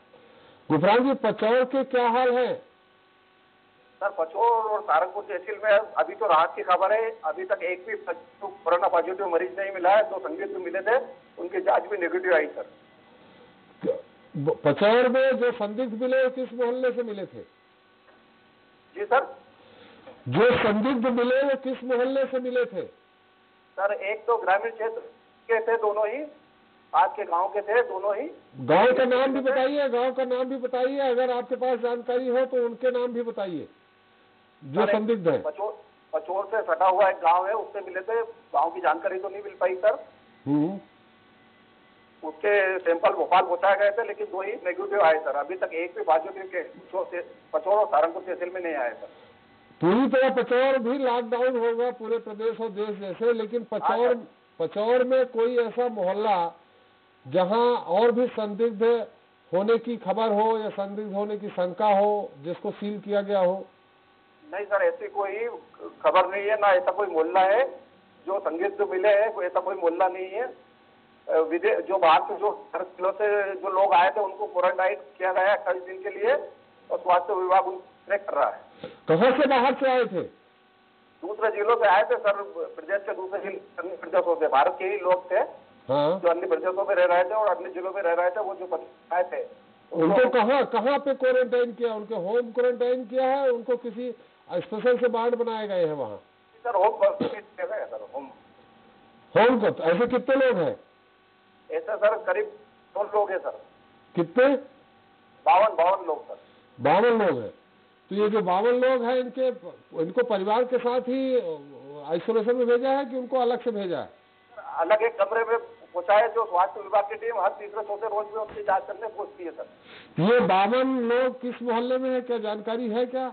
गुफरान जी पचौर के क्या हाल है? सर पचोर और सहारनपुर तहसील में अभी तो राहत की खबर है। अभी तक एक भी कोरोना पॉजिटिव मरीज़ नहीं मिला है दो संदिग्ध मिले थे उनकी जाँच भी नेगेटिव आई सर। पचौर में जो संदिग्ध मिले किस मोहल्ले से मिले थे? जी सर। जो संदिग्ध मिले वो किस मोहल्ले से मिले थे? सर एक तो ग्रामीण क्षेत्र के थे दोनों ही पास के गाँव के थे दोनों ही। गाँव का नाम भी बताइए गाँव का नाम भी बताइए अगर आपके पास जानकारी हो तो उनके नाम भी बताइए। जो संदिग्ध है। पचोर से सटा हुआ एक गाँव है उससे मिले थे गाँव की जानकारी तो नहीं मिल पाई सर। हम्म। उसके सैंपल भोपाल पहुँचाए गए थे लेकिन दो ही नेगेटिव आए सर। अभी तक एक भी पॉजिटिव के पचोर और सहारनपुर तहसील में नहीं आए सर। पूरी तरह पचौर भी लॉकडाउन होगा पूरे प्रदेश और देश जैसे लेकिन हाँ, पचौर पचौर में कोई ऐसा मोहल्ला जहाँ और भी संदिग्ध होने की खबर हो या संदिग्ध होने की शंका हो जिसको सील किया गया हो नहीं सर ऐसी कोई खबर नहीं है ना ऐसा कोई मोहल्ला है जो संगीत जो मिले हैं कोई ऐसा कोई मोहल्ला नहीं है। विदेश जो बाहर से जो किलो से जो लोग आए थे उनको क्वारंटाइन किया गया है अट्ठाईस दिन के लिए और स्वास्थ्य विभाग उनको कर रहा है। कहाँ से बाहर से आए थे? दूसरे जिलों से आए थे सर प्रदेश के दूसरे ज़िले अन्य प्रदेशों से। भारत के ही लोग थे हाँ। जो अन्य प्रदेशों में रह रहे थे और अन्य जिलों में रह रहे थे वो जो आए थे उनको कहाँ कहाँ पे क्वारंटाइन किया? उनके होम क्वारंटाइन किया है? उनको किसी स्पेशल से वार्ड बनाए गए हैं वहाँ। Sir home sir home. Home ऐसे कितने लोग हैं? ऐसे सर करीब दो लोग हैं सर। कितने? बावन बावन लोग सर। बावन लोग हैं। तो ये जो बावन लोग हैं इनके इनको परिवार के साथ ही आइसोलेशन में भेजा है कि उनको अलग से भेजा है? अलग एक कमरे में पहुँचाए जो स्वास्थ्य विभाग की टीम हर तीसरे चौथे रोज में उनकी जाँच करने पहुँचती है सर। ये बावन लोग किस मोहल्ले में है? क्या जानकारी है क्या?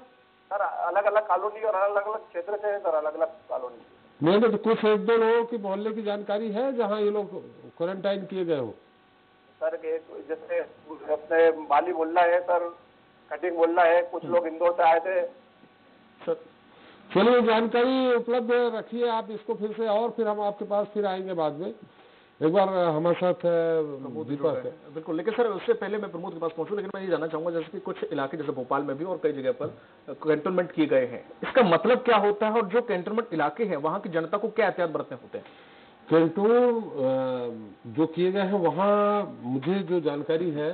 सर अलग अलग कॉलोनी और अलग अलग क्षेत्र से है सर अलग अलग कॉलोनी। नहीं तो कुछ एक दो लोगों की मोहल्ले की जानकारी है जहाँ ये लोग क्वारंटाइन किए गए हो? सर एक जैसे अपने माली मोहल्ला है सर कटिंग मोहल्ला है कुछ लोग इंदौर से आए थे। सर चलिए जानकारी उपलब्ध रखिए आप इसको फिर से और फिर हम आपके पास फिर आएँगे बाद में। एक बार हमारे साथ दीपक बिल्कुल लेकिन सर उससे पहले मैं प्रमोद के पास पहुंचूं लेकिन मैं ये जानना चाहूँगा जैसे कि कुछ इलाके जैसे भोपाल में भी और कई जगह पर कैंटोनमेंट किए गए हैं। इसका मतलब क्या होता है और जो कैंटोनमेंट इलाके हैं वहाँ की जनता को क्या एहतियात बरतने होते हैं? कैंटोन जो किए गए हैं वहाँ मुझे जो जानकारी है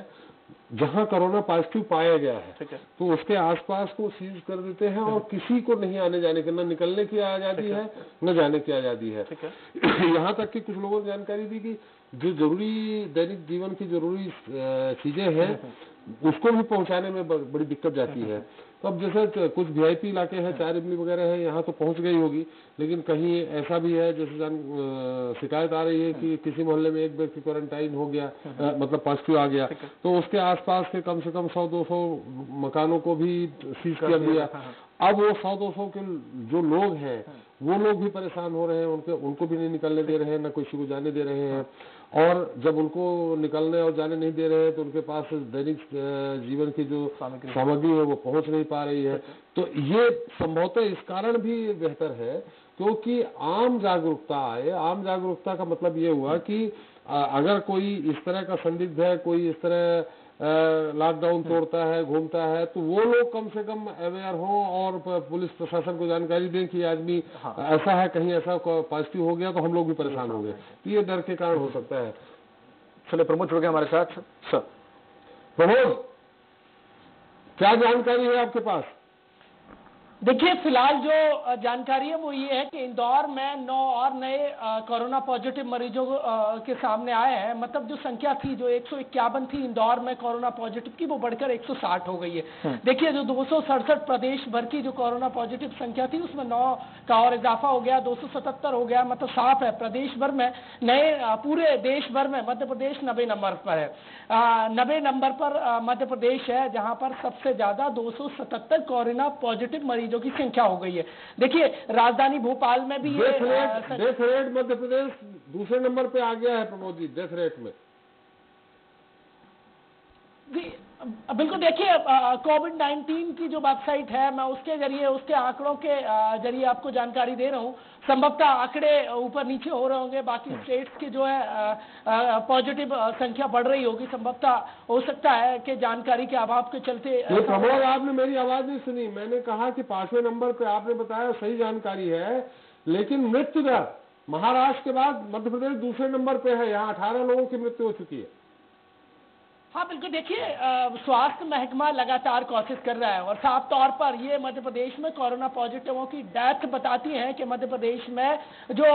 जहाँ कोरोना पॉजिटिव पाया गया है तो उसके आसपास को सीज कर देते हैं और किसी को नहीं आने जाने की न निकलने की आज़ादी है। न जाने की आज़ादी है। यहाँ तक कि कुछ लोगों ने जानकारी दी कि जो ज़रूरी दैनिक जीवन की ज़रूरी चीज़ें हैं उसको भी पहुँचाने में बड़ी दिक्कत जाती है। तो अब जैसे कुछ वीआईपी इलाके हैं चार इमली वगैरह है यहाँ तो पहुँच गई होगी लेकिन कहीं ऐसा भी है जैसे जान शिकायत आ रही है कि किसी मोहल्ले में एक व्यक्ति क्वारंटाइन हो गया आ, मतलब पॉजिटिव आ गया तो उसके आसपास के कम से कम सौ दो सौ मकानों को भी सीज किया गया। हाँ, हाँ। अब वो सौ दो सौ के जो लोग हैं वो लोग भी परेशान हो रहे हैं उनके उनको भी नहीं निकलने दे रहे हैं न किसी को जाने दे रहे हैं। और जब उनको निकलने और जाने नहीं दे रहे हैं तो उनके पास दैनिक जीवन की जो सामग्री। है वो पहुँच नहीं पा रही है। तो ये संभवतः इस कारण भी बेहतर है क्योंकि आम जागरूकता आए। आम जागरूकता का मतलब ये हुआ कि अगर कोई इस तरह का संदिग्ध है कोई इस तरह लॉकडाउन तोड़ता है घूमता है तो वो लोग कम से कम अवेयर हो और पुलिस प्रशासन को जानकारी दें कि आदमी हाँ। ऐसा है कहीं ऐसा पॉजिटिव हो गया तो हम लोग भी परेशान हो गए तो ये डर के कारण हो सकता है। चले प्रमोद जुड़ गए हमारे साथ। सर। प्रमोद क्या जानकारी है आपके पास? देखिए फ़िलहाल जो जानकारी है वो ये है कि इंदौर में नौ और नए कोरोना पॉजिटिव मरीजों के सामने आए हैं। मतलब जो संख्या थी जो एक सौ इक्यावन थी इंदौर में कोरोना पॉजिटिव की वो बढ़कर 160 हो गई है। हम्म। देखिए जो दो सौ सड़सठ प्रदेश भर की जो कोरोना पॉजिटिव संख्या थी उसमें नौ का और इजाफा हो गया दो सौ सतहत्तर हो गया मतलब साफ़ है। प्रदेश भर में नए पूरे देश भर में मध्य प्रदेश नब्बे नंबर पर है। नब्बे नंबर पर मध्य प्रदेश है जहाँ पर सबसे ज़्यादा दो सौ सतहत्तर कोरोना पॉजिटिव मरीज़ मरीजों की संख्या हो गई है? देखिए राजधानी भोपाल में भी death rate death rate Madhya Pradesh दूसरे नंबर पे आ गया है प्रमोद जी डेथ रेट में बिल्कुल देखिए कोविड 19 की जो वेबसाइट है मैं उसके ज़रिए उसके आंकड़ों के ज़रिए आपको जानकारी दे रहा हूँ। संभवतः आंकड़े ऊपर नीचे हो रहे होंगे बाकी स्टेट्स हम्म। की जो है पॉजिटिव संख्या बढ़ रही होगी। संभवतः हो सकता है कि जानकारी के अभाव के चलते प्रमोद आपने मेरी आवाज़ नहीं सुनी। मैंने कहा कि पाँचवें नंबर पे आपने बताया सही जानकारी है लेकिन मृत्यु दर महाराष्ट्र के बाद मध्य प्रदेश दूसरे नंबर पे है। यहाँ अठारह लोगों की मृत्यु हो चुकी है। हाँ बिल्कुल, देखिए स्वास्थ्य महकमा लगातार कोशिश कर रहा है और साफ़ तौर पर ये मध्य प्रदेश में कोरोना पॉजिटिवों की डेथ बताती है कि मध्य प्रदेश में जो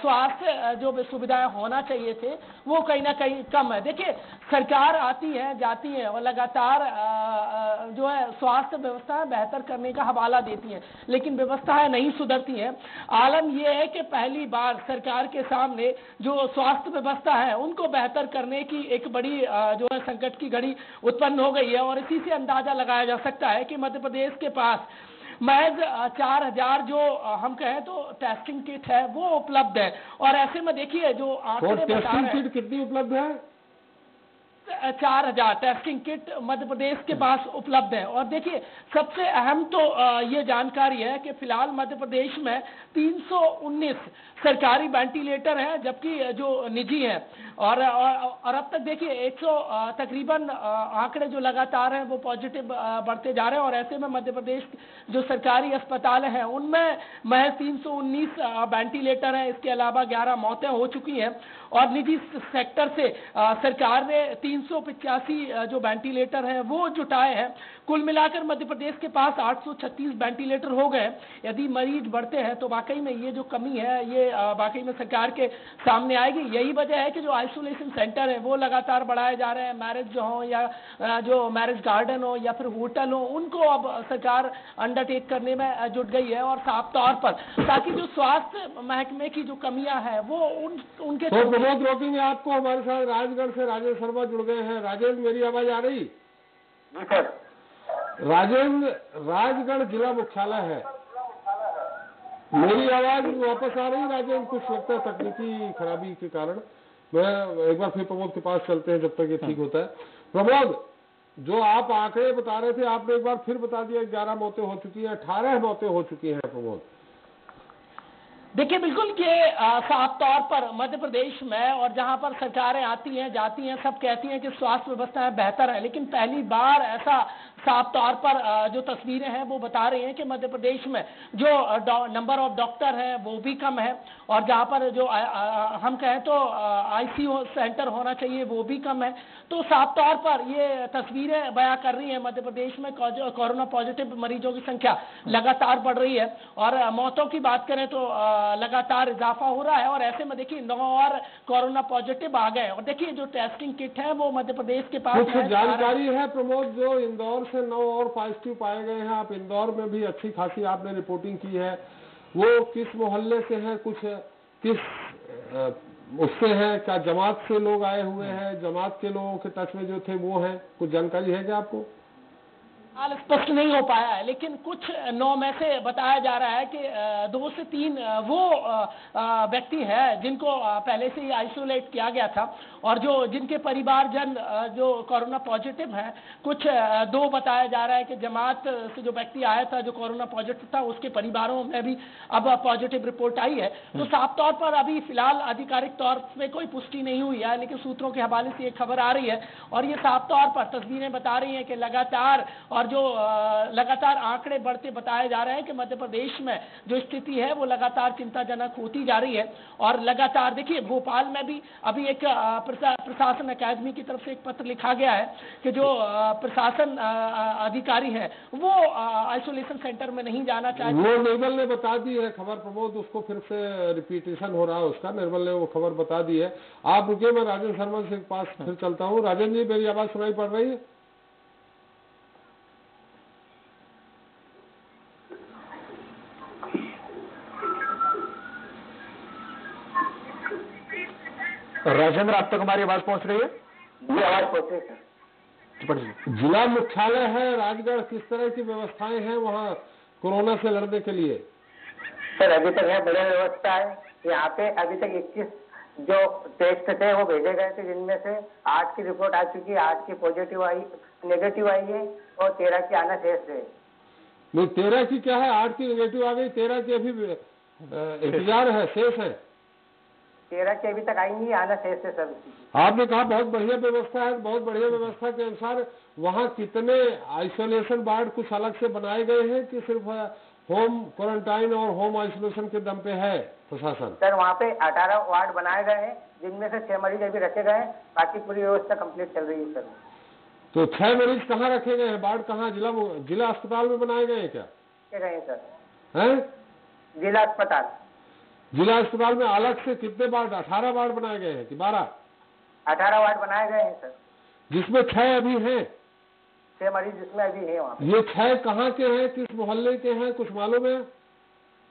स्वास्थ्य जो सुविधाएँ होना चाहिए थे, वो कहीं ना कहीं कम है। देखिए, सरकार आती है, जाती है और लगातार जो है स्वास्थ्य व्यवस्थाएँ बेहतर करने का हवाला देती है, लेकिन व्यवस्थाएँ नहीं सुधरती हैं। आलम यह है कि पहली बार सरकार के सामने जो स्वास्थ्य व्यवस्था है, उनको बेहतर करने की एक बड़ी जो है संकट संकट की घड़ी उत्पन्न हो गई है और इसी से अंदाज़ा लगाया जा सकता है कि मध्य प्रदेश के पास महज चार हज़ार जो हम कहें तो टेस्टिंग किट है वो उपलब्ध है। और ऐसे में देखिए जो आंकड़े बता रहे हैं। कितनी उपलब्ध है? चार हज़ार टेस्टिंग किट मध्य प्रदेश के पास उपलब्ध है। और देखिए सबसे अहम तो ये जानकारी है कि फ़िलहाल मध्य प्रदेश में 319 सरकारी वेंटिलेटर हैं जबकि जो निजी हैं। और, और अब तक देखिए 100 तकरीबन आंकड़े जो लगातार हैं वो पॉजिटिव बढ़ते जा रहे हैं। और ऐसे में मध्य प्रदेश जो सरकारी अस्पताल हैं उनमें महज 319 वेंटिलेटर हैं। इसके अलावा 11 मौतें हो चुकी हैं। और निजी सेक्टर से सरकार ने तीन सौ पचासी जो वेंटिलेटर है, वो जुटाए हैं। कुल मिलाकर मध्य प्रदेश के पास 836 वेंटिलेटर हो गए। यदि मरीज़ बढ़ते हैं तो वाकई में ये जो कमी है ये वाकई में सरकार के सामने आएगी। यही वजह है कि जो आइसोलेशन सेंटर है वो लगातार बढ़ाए जा रहे हैं। मैरिज जो हो या जो मैरिज गार्डन हो या फिर होटल हो उनको अब सरकार अंडरटेक करने में जुट गई है। और साफ़ तौर पर ताकि जो स्वास्थ्य महकमे की जो कमियाँ हैं वो उन उनके तो प्रमोद रोकेंगे आपको हमारे साथ राजगढ़ से राजेश शर्मा जुड़ गए हैं। राजेश मेरी आवाज़ आ रही? जी सर। राजेंद्र राजगढ़ जिला मुख्यालय है। मेरी आवाज़ वापस आ रही राजेंद्र कुछ लगता है तकनीकी खराबी के कारण। मैं एक बार फिर प्रमोद के पास चलते हैं जब तक ये ठीक होता है। प्रमोद जो आप आंकड़े बता रहे थे आपने एक बार फिर बता दिया ग्यारह मौतें हो चुकी हैं अठारह मौतें हो चुकी हैं प्रमोद। देखिए बिल्कुल के साफ़ तौर पर मध्य प्रदेश में और जहाँ पर सरकारें आती हैं जाती हैं सब कहती हैं कि स्वास्थ्य व्यवस्थाएँ बेहतर है लेकिन पहली बार ऐसा साफ़ तौर पर जो तस्वीरें हैं वो बता रही हैं कि मध्य प्रदेश में जो नंबर ऑफ़ डॉक्टर हैं वो भी कम है। और जहाँ पर जो हम कहें तो आईसीयू सेंटर होना चाहिए वो भी कम है। तो साफ़ तौर पर ये तस्वीरें बयां कर रही हैं मध्य प्रदेश में कोरोना पॉजिटिव मरीजों की संख्या लगातार बढ़ रही है। और मौतों की बात करें तो लगातार इजाफा हो रहा है। और ऐसे में देखिए नौ और कोरोना पॉजिटिव आ गए और देखिए जो टेस्टिंग किट है वो मध्य प्रदेश के पास जानकारी है प्रमोद जो इंदौर से नौ और पॉजिटिव पाए गए हैं। आप इंदौर में भी अच्छी खासी आपने रिपोर्टिंग की है। वो किस मोहल्ले से है, कुछ, किस उससे है, क्या जमात से लोग आए हुए हैं? जमात के लोगों के टच में जो थे, वो हैं। कुछ जानकारी है क्या आपको? हाल स्पष्ट नहीं हो पाया है लेकिन कुछ नौ में से बताया जा रहा है कि दो से तीन वो व्यक्ति है जिनको पहले से ही आइसोलेट किया गया था और जो जिनके परिवारजन जो कोरोना पॉजिटिव हैं कुछ दो बताया जा रहा है कि जमात से जो व्यक्ति आया था जो कोरोना पॉजिटिव था उसके परिवारों में भी अब पॉजिटिव रिपोर्ट आई है तो हम्म। साफ़ तौर पर अभी फ़िलहाल आधिकारिक तौर पर कोई पुष्टि नहीं हुई है लेकिन सूत्रों के हवाले से ये खबर आ रही है और ये साफ़ तौर पर तस्वीरें बता रही हैं कि लगातार और जो लगातार आंकड़े बढ़ते बताए जा रहे हैं कि मध्य प्रदेश में जो स्थिति है वो लगातार चिंताजनक होती जा रही है। और लगातार देखिए भोपाल में भी अभी एक प्रशासन अकादमी की तरफ़ से एक पत्र लिखा गया है कि जो प्रशासन अधिकारी है वो आइसोलेशन सेंटर में नहीं जाना चाहते। वो निर्मल ने बता दी है खबर प्रमोद उसको फिर से रिपीटेशन हो रहा है उसका। निर्मल ने वो खबर बता दी है। आप रुके मैं राजेंद्र शर्मा से पास फिर चलता हूँ। राजेंद्र जी मेरी आवाज़ सुनाई पड़ रही है? राजेंद्र आप तक हमारी आवाज़ पहुँच रही है? जी आवाज़ पहुँच रही है जिला मुख्यालय है राजगढ़ किस तरह की व्यवस्थाएँ हैं वहाँ कोरोना से लड़ने के लिए? सर अभी तक है बड़ी व्यवस्था है। यहाँ पे अभी तक इक्कीस जो टेस्ट थे वो भेजे गए थे जिनमें से आठ की रिपोर्ट आ चुकी है आठ की पॉजिटिव आई नेगेटिव आई है और तेरह की आना शेष है। नहीं तेरह की क्या है? आठ की नेगेटिव आ गई तेरह की अभी इंतज़ार है शेष है। तेरह के अभी तक आएँगी आना शेष है सर आपने कहा बहुत बढ़िया व्यवस्था है बहुत बढ़िया व्यवस्था के अनुसार वहाँ कितने आइसोलेशन वार्ड कुछ अलग से बनाए गए हैं कि सिर्फ़ होम क्वारंटाइन और होम आइसोलेशन के दम पे है प्रशासन? सर वहाँ पे अठारह वार्ड बनाए गए हैं जिनमें से छह मरीज़ अभी रखे गए हैं बाकी पूरी व्यवस्था कंप्लीट चल रही है सर। तो छह मरीज़ कहाँ रखे गए हैं? वार्ड कहाँ? जिला जिला अस्पताल में बनाए गए हैं क्या? गए हैं सर। है? जिला अस्पताल। जिला अस्पताल में अलग से कितने वार्ड अठारह वार्ड बनाए गए हैं कि बारह? अठारह वार्ड बनाए गए हैं सर। जिसमें छह अभी हैं। छह मरीज़ जिसमें अभी है वहाँ ये छह कहाँ के हैं किस मोहल्ले के हैं कुछ मालूम है?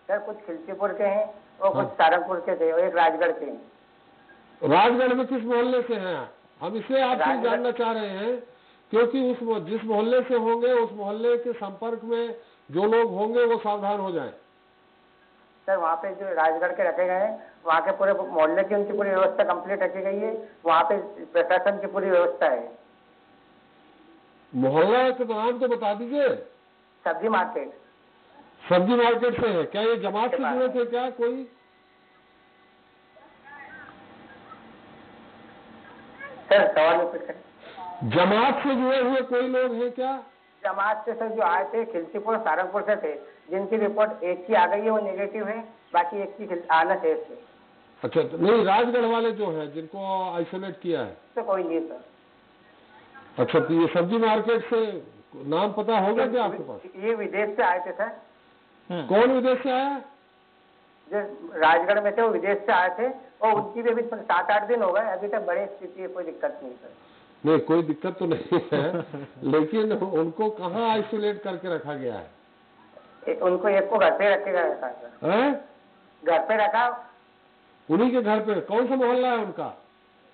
सर कुछ खिलचीपुर के हैं और कुछ हाँ। सारंगपुर के थे और एक राजगढ़ के हैं। राजगढ़ में किस मोहल्ले से हैं हम इसे आपसे जानना चाह रहे हैं क्योंकि उस जिस मोहल्ले से होंगे उस मोहल्ले के संपर्क में जो लोग होंगे वो सावधान हो जाएँ। सर वहाँ पे जो राजगढ़ के रखे गए हैं वहाँ के पूरे मोहल्ले की उनकी पूरी व्यवस्था कंप्लीट रखी गई है वहाँ पे प्रशासन की पूरी व्यवस्था है। मोहल्ला के नाम तो बता दीजिए। सब्ज़ी मार्केट। सब्ज़ी मार्केट से है। क्या ये जमात से जुड़े थे क्या कोई? सर सवाल जमात से जुड़े हुए कोई लोग हैं क्या? जमात से सर जो आए थे खिलसीपुर सारंगपुर से थे। जिनकी रिपोर्ट एक की आ गई है वो नेगेटिव है बाकी एक की खिल- आना शेष है अच्छा तो नहीं राजगढ़ वाले जो है जिनको आइसोलेट किया है? तो कोई नहीं सर। अच्छा तो ये सब्ज़ी मार्केट से नाम पता होगा क्या आपके पास? ये विदेश से आए थे सर। कौन विदेश से आया? जो राजगढ़ में थे वो विदेश से आए थे। और उनकी भी अभी सात आठ दिन हो गए अभी तक बड़े स्थिति है कोई दिक्कत नहीं सर। नहीं कोई दिक्कत तो नहीं है लेकिन उनको कहाँ आइसोलेट करके रखा गया है? उनको एक को घर पे रखे गया था सर हैं? घर पे रखा उन्हीं के घर पे? कौन सा मोहल्ला है उनका?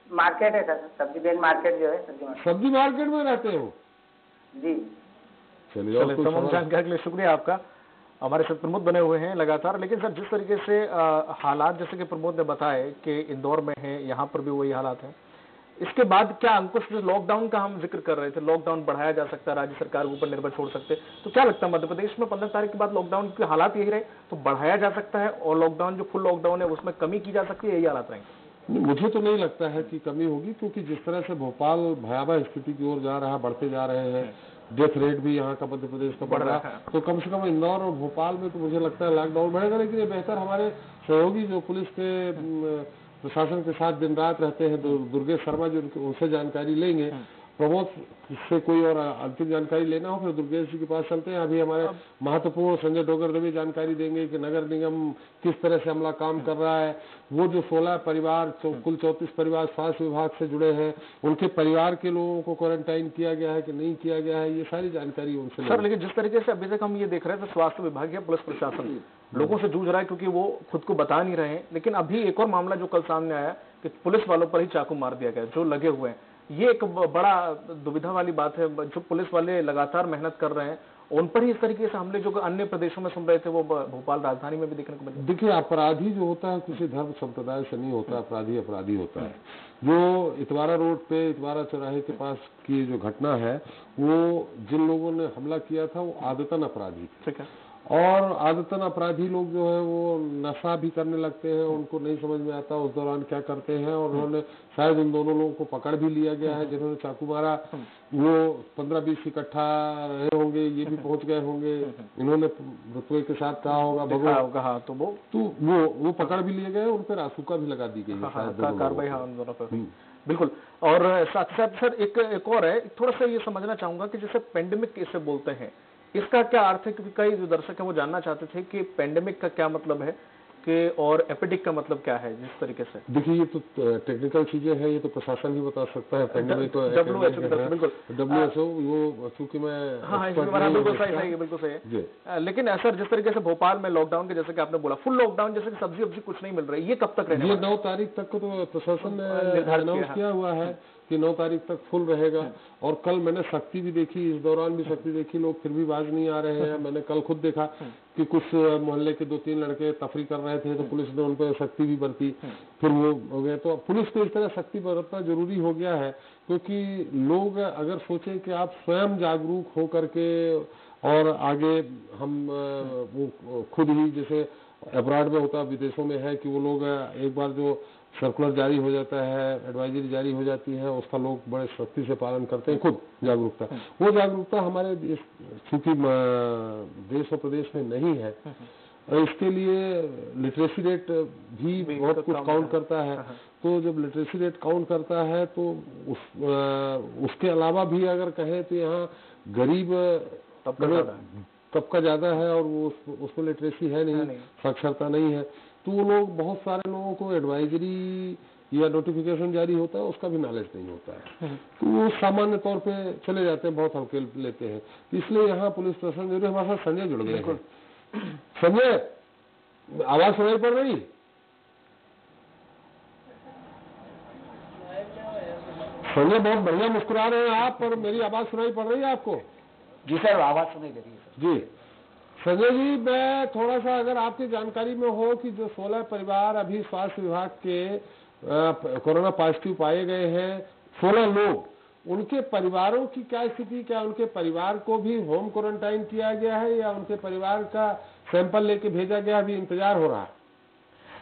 मार्केट है सर सब्ज़ी बेन मार्केट जो है सब्ज़ी मार्केट। सब्ज़ी मार्केट में रहते हो? जी। चलिए तमाम जानकारी के लिए शुक्रिया आपका। हमारे साथ प्रमोद बने हुए हैं लगातार लेकिन सर जिस तरीके से हालात जैसे कि प्रमोद ने बताए कि इंदौर में है यहाँ पर भी वही हालात है। इसके बाद क्या अंकुश जो लॉकडाउन का हम ज़िक्र कर रहे थे? लॉकडाउन बढ़ाया जा सकता है राज्य सरकार के ऊपर निर्भर छोड़ सकते तो क्या लगता है मध्य प्रदेश में पंद्रह तारीख के बाद लॉकडाउन के हालात यही रहे? तो बढ़ाया जा सकता है और लॉकडाउन जो फुल लॉकडाउन है उसमें कमी की जा सकती है? यही हालात रहेंगे। मुझे तो नहीं लगता है कि कमी होगी क्योंकि जिस तरह से भोपाल भयावह स्थिति की ओर जा रहा है बढ़ते जा रहे हैं डेथ रेट भी यहाँ का मध्य प्रदेश का बढ़ रहा है। तो कम से कम इंदौर और भोपाल में तो मुझे लगता है लॉकडाउन बढ़ेगा लेकिन ये बेहतर हमारे सहयोगी जो पुलिस के अम, प्रशासन के साथ दिन रात रहते हैं तो दुर्गेश शर्मा जी उनके- उनसे जानकारी लेंगे। प्रमोद से कोई और अंतिम जानकारी लेना हो फिर दुर्गेश जी के पास चलते हैं। अभी हमारे महत्वपूर्ण संजय डोगर रवि जानकारी देंगे कि नगर निगम किस तरह से हमला काम कर रहा है। वो जो 16 परिवार चौ- कुल 34 परिवार स्वास्थ्य विभाग से जुड़े हैं उनके परिवार के लोगों को क्वारंटाइन किया गया है कि नहीं किया गया है ये सारी जानकारी उनसे सर लेकिन जिस तरीके से अभी तक हम ये देख रहे थे स्वास्थ्य विभाग या पुलिस प्रशासन? लोगों से जूझ रहा है क्योंकि वो खुद को बता नहीं रहे हैं। लेकिन अभी एक और मामला जो कल सामने आया कि पुलिस वालों पर ही चाकू मार दिया गया जो लगे हुए हैं। ये एक बड़ा दुविधा वाली बात है जो पुलिस वाले लगातार मेहनत कर रहे हैं। उन पर ही इस तरीके से हमले जो अन्य प्रदेशों में सुन रहे थे वो भोपाल राजधानी में भी देखने को मिले। देखिए अपराधी जो होता है किसी धर्म संप्रदाय से नहीं होता अपराधी अपराधी होता है। जो इतवारा रोड पे इतवारा चौराहे के पास की जो घटना है वो जिन लोगों ने हमला किया था वो आदतन अपराधी ठीक है। और आदतन अपराधी लोग जो है वो नशा भी करने लगते हैं उनको नहीं समझ में आता उस दौरान क्या करते हैं और उन्होंने शायद उन दोनों लोगों को पकड़ भी लिया गया है जिन्होंने चाकू मारा। वो पंद्रह बीस इकट्ठा रहे होंगे ये भी पहुँच गए होंगे। इन्होंने रुतबे के साथ कहा होगा भगवान। होगा हाँ तो वो तो वो वो पकड़ भी लिए गए उन पर आसूका भी लगा दी गई है हाँ, कार्रवाई हाँ दोनों पर। हम्म। बिल्कुल। और साथ साथ सर एक एक और है थोड़ा सा ये समझना चाहूँगा कि जैसे पेंडेमिक इसे बोलते हैं इसका क्या अर्थ है? क्योंकि कई जो दर्शक हैं वो जानना चाहते थे कि पेंडेमिक का क्या मतलब है कि और एपिडिक का मतलब क्या है जिस तरीके से? देखिए ये तो टेक्निकल चीज़ें हैं ये तो प्रशासन ही बता सकता है। पेंडेमिक तो की तरफ़ बिल्कुल। डब्ल्यू एच ओ वो चूँकि मैं हाँ हाँ बिल्कुल सही है बिल्कुल सही है। लेकिन सर जिस तरीके से भोपाल में लॉकडाउन के जैसे कि आपने बोला फुल लॉकडाउन जैसे कि सब्ज़ी वब्जी कुछ नहीं मिल रही ये कब तक रहने ये नौ तारीख तक को तो प्रशासन ने अनाउंस किया हुआ है। कि नौ तारीख तक फुल रहेगा। और कल मैंने सख्ती भी देखी इस दौरान भी सख्ती देखी लोग फिर भी बाज नहीं आ रहे हैं। मैंने कल खुद देखा कि कुछ मोहल्ले के दो तीन लड़के तफरी कर रहे थे तो पुलिस ने उन पर सख्ती भी बरती फिर वो हो गए। तो पुलिस को इस तरह सख्ती बरतना ज़रूरी हो गया है क्योंकि लोग अगर सोचें कि आप स्वयं जागरूक हो करके और आगे हम वो खुद ही जैसे अब्राड में होता है विदेशों में है कि वो लोग एक बार जो सर्कुलर जारी हो जाता है एडवाइजरी जारी हो जाती है उसका लोग बड़े सख्ती से पालन करते हैं खुद जागरूकता। वो जागरूकता हमारे देश चूँकि देश और प्रदेश में नहीं है और इसके लिए लिटरेसी रेट भी भी बहुत तो कुछ काउंट करता है। तो जब लिटरेसी रेट काउंट करता है तो उस अ, उसके अलावा भी अगर कहें तो यहाँ गरीब तबका मतलब ज़्यादा है। है और वो उस, उसमें लिटरेसी है नहीं। साक्षरता नहीं है। तो वो लोग बहुत सारे लोगों को एडवाइजरी या नोटिफिकेशन जारी होता है उसका भी नॉलेज नहीं होता है। तो वो सामान्य तौर पे चले जाते हैं बहुत हल्के लेते हैं। तो इसलिए यहाँ पुलिस प्रशासन ज़रूर हमारे साथ संजय जुड़ गए हैं। संजय आवाज़ सुनाई पड़ रही? संजय बहुत बढ़िया मुस्कुरा रहे हैं आप और मेरी आवाज़ सुनाई पड़ रही है आपको? जी सर आवाज़ सुनाई दे रही है। जी। संजय जी, मैं थोड़ा सा अगर आपकी जानकारी में हो कि जो 16 परिवार अभी स्वास्थ्य विभाग के कोरोना पॉजिटिव पाए गए हैं 16 लोग, उनके परिवारों की क्या स्थिति, क्या उनके परिवार को भी होम क्वारंटाइन किया गया है या उनके परिवार का सैंपल लेके भेजा गया अभी इंतज़ार हो रहा है?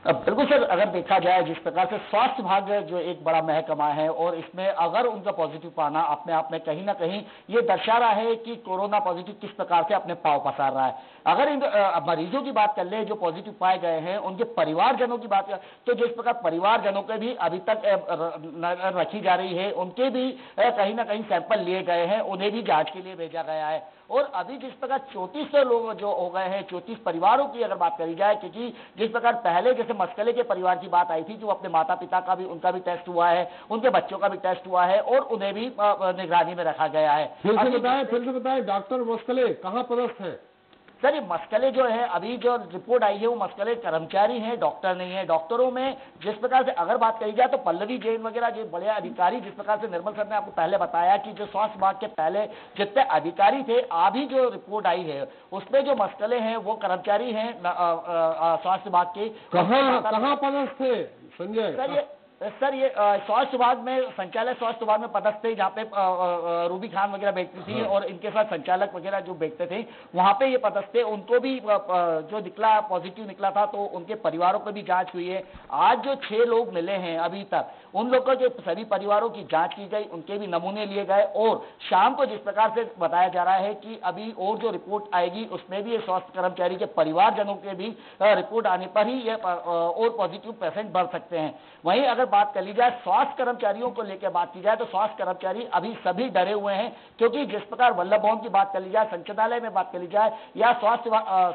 बिल्कुल सर, अगर देखा जाए जिस प्रकार से स्वास्थ्य विभाग जो एक बड़ा महकमा है और इसमें अगर उनका पॉजिटिव पाना अपने आप में कहीं ना कहीं ये दर्शा रहा है कि कोरोना पॉजिटिव किस प्रकार से अपने पाव पसार रहा है। अगर इन मरीजों की बात कर ले जो पॉजिटिव पाए गए हैं, उनके परिवारजनों की बात कर तो जिस प्रकार परिवारजनों के भी अभी तक रखी जा रही है, उनके भी कहीं ना कहीं सैंपल लिए गए हैं, उन्हें भी जाँच के लिए भेजा गया है। और अभी जिस प्रकार चौंतीस सौ लोग जो हो गए हैं चौंतीस परिवारों की अगर बात करी जाए क्योंकि जिस प्रकार पहले जैसे मस्कले के परिवार की बात आई थी जो अपने माता पिता का भी उनका भी टेस्ट हुआ है उनके बच्चों का भी टेस्ट हुआ है और उन्हें भी निगरानी में रखा गया है। फिर से बताएँ फिर से बताएँ डॉक्टर मस्कले कहाँ पदस्थ है? सर ये मस्कले जो है अभी जो रिपोर्ट आई है वो मस्कले कर्मचारी हैं डॉक्टर नहीं है। डॉक्टरों में जिस प्रकार से अगर बात करी जाए तो पल्लवी जैन वगैरह जो बड़े अधिकारी जिस प्रकार से निर्मल सर ने आपको पहले बताया कि जो स्वास्थ्य विभाग के पहले जितने अधिकारी थे अभी जो रिपोर्ट आई है उसमें जो मस्कले हैं वो कर्मचारी हैं स्वास्थ्य विभाग के। कहाँ पदस्थ थे? संजय। सर ये सर ये स्वास्थ्य विभाग में संचालक स्वास्थ्य विभाग में पदस्थ थे जहाँ पे रूबी खान वगैरह बैठती थी हाँ। और इनके साथ संचालक वगैरह जो बैठते थे वहाँ पे ये पदस्थ थे। उनको भी जो निकला पॉजिटिव निकला था तो उनके परिवारों पर भी जाँच हुई है। आज जो छह लोग मिले हैं अभी तक उन लोगों के सभी परिवारों की जाँच की गई उनके भी नमूने लिए गए और शाम को जिस प्रकार से बताया जा रहा है कि अभी और जो रिपोर्ट आएगी उसमें भी स्वास्थ्य कर्मचारी के परिवारजनों के भी रिपोर्ट आने पर ही ये और पॉजिटिव पेशेंट बढ़ सकते हैं। वहीं अगर बात कर ली जाए, स्वास्थ्य कर्मचारियों को लेकर बात की जाए तो स्वास्थ्य कर्मचारी अभी सभी डरे हुए हैं, क्योंकि जिस प्रकार वल्लभ भवन की बात कर ली जाए संचालय में बात कर ली जाए, या स्वास्थ्य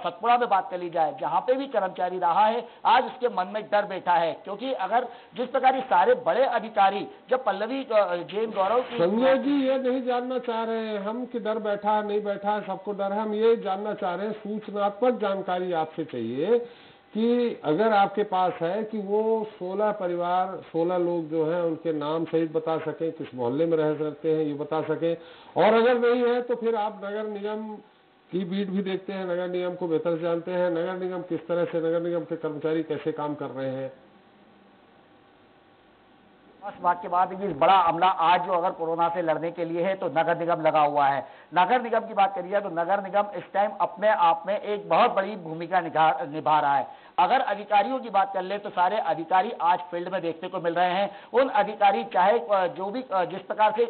सतपुड़ा में बात कर ली जाए, जहाँ पे भी कर्मचारी रहा है, आज उसके मन में डर बैठा है। क्योंकि अगर जिस प्रकार ये सारे बड़े अधिकारी, जब पल्लवी जैन गौरव संजय जी, ये नहीं जानना चाह रहे हैं, हम कि डर बैठा, नहीं बैठा, सबको डर है, हम ये जानना चाह रहे हैं, सूचनात्मक जानकारी आपसे चाहिए कि अगर आपके पास है कि वो 16 परिवार 16 लोग जो हैं, उनके नाम सहित बता सकें, किस मोहल्ले में रह सकते हैं, ये बता सकें। और अगर नहीं है तो फिर आप नगर निगम की बीट भी देखते हैं, नगर निगम को बेहतर जानते हैं, नगर निगम किस तरह से, नगर निगम के कर्मचारी कैसे काम कर रहे हैं। बात के बाद भी बड़ा अमला आज जो अगर कोरोना से लड़ने के लिए है तो नगर निगम लगा हुआ है। नगर निगम की बात करिए तो नगर निगम इस टाइम अपने आप में एक बहुत बड़ी भूमिका निभा रहा है। अगर अधिकारियों की बात कर ले तो सारे अधिकारी आज फ़ील्ड में देखने को मिल रहे हैं। उन अधिकारी चाहे जो भी जिस प्रकार से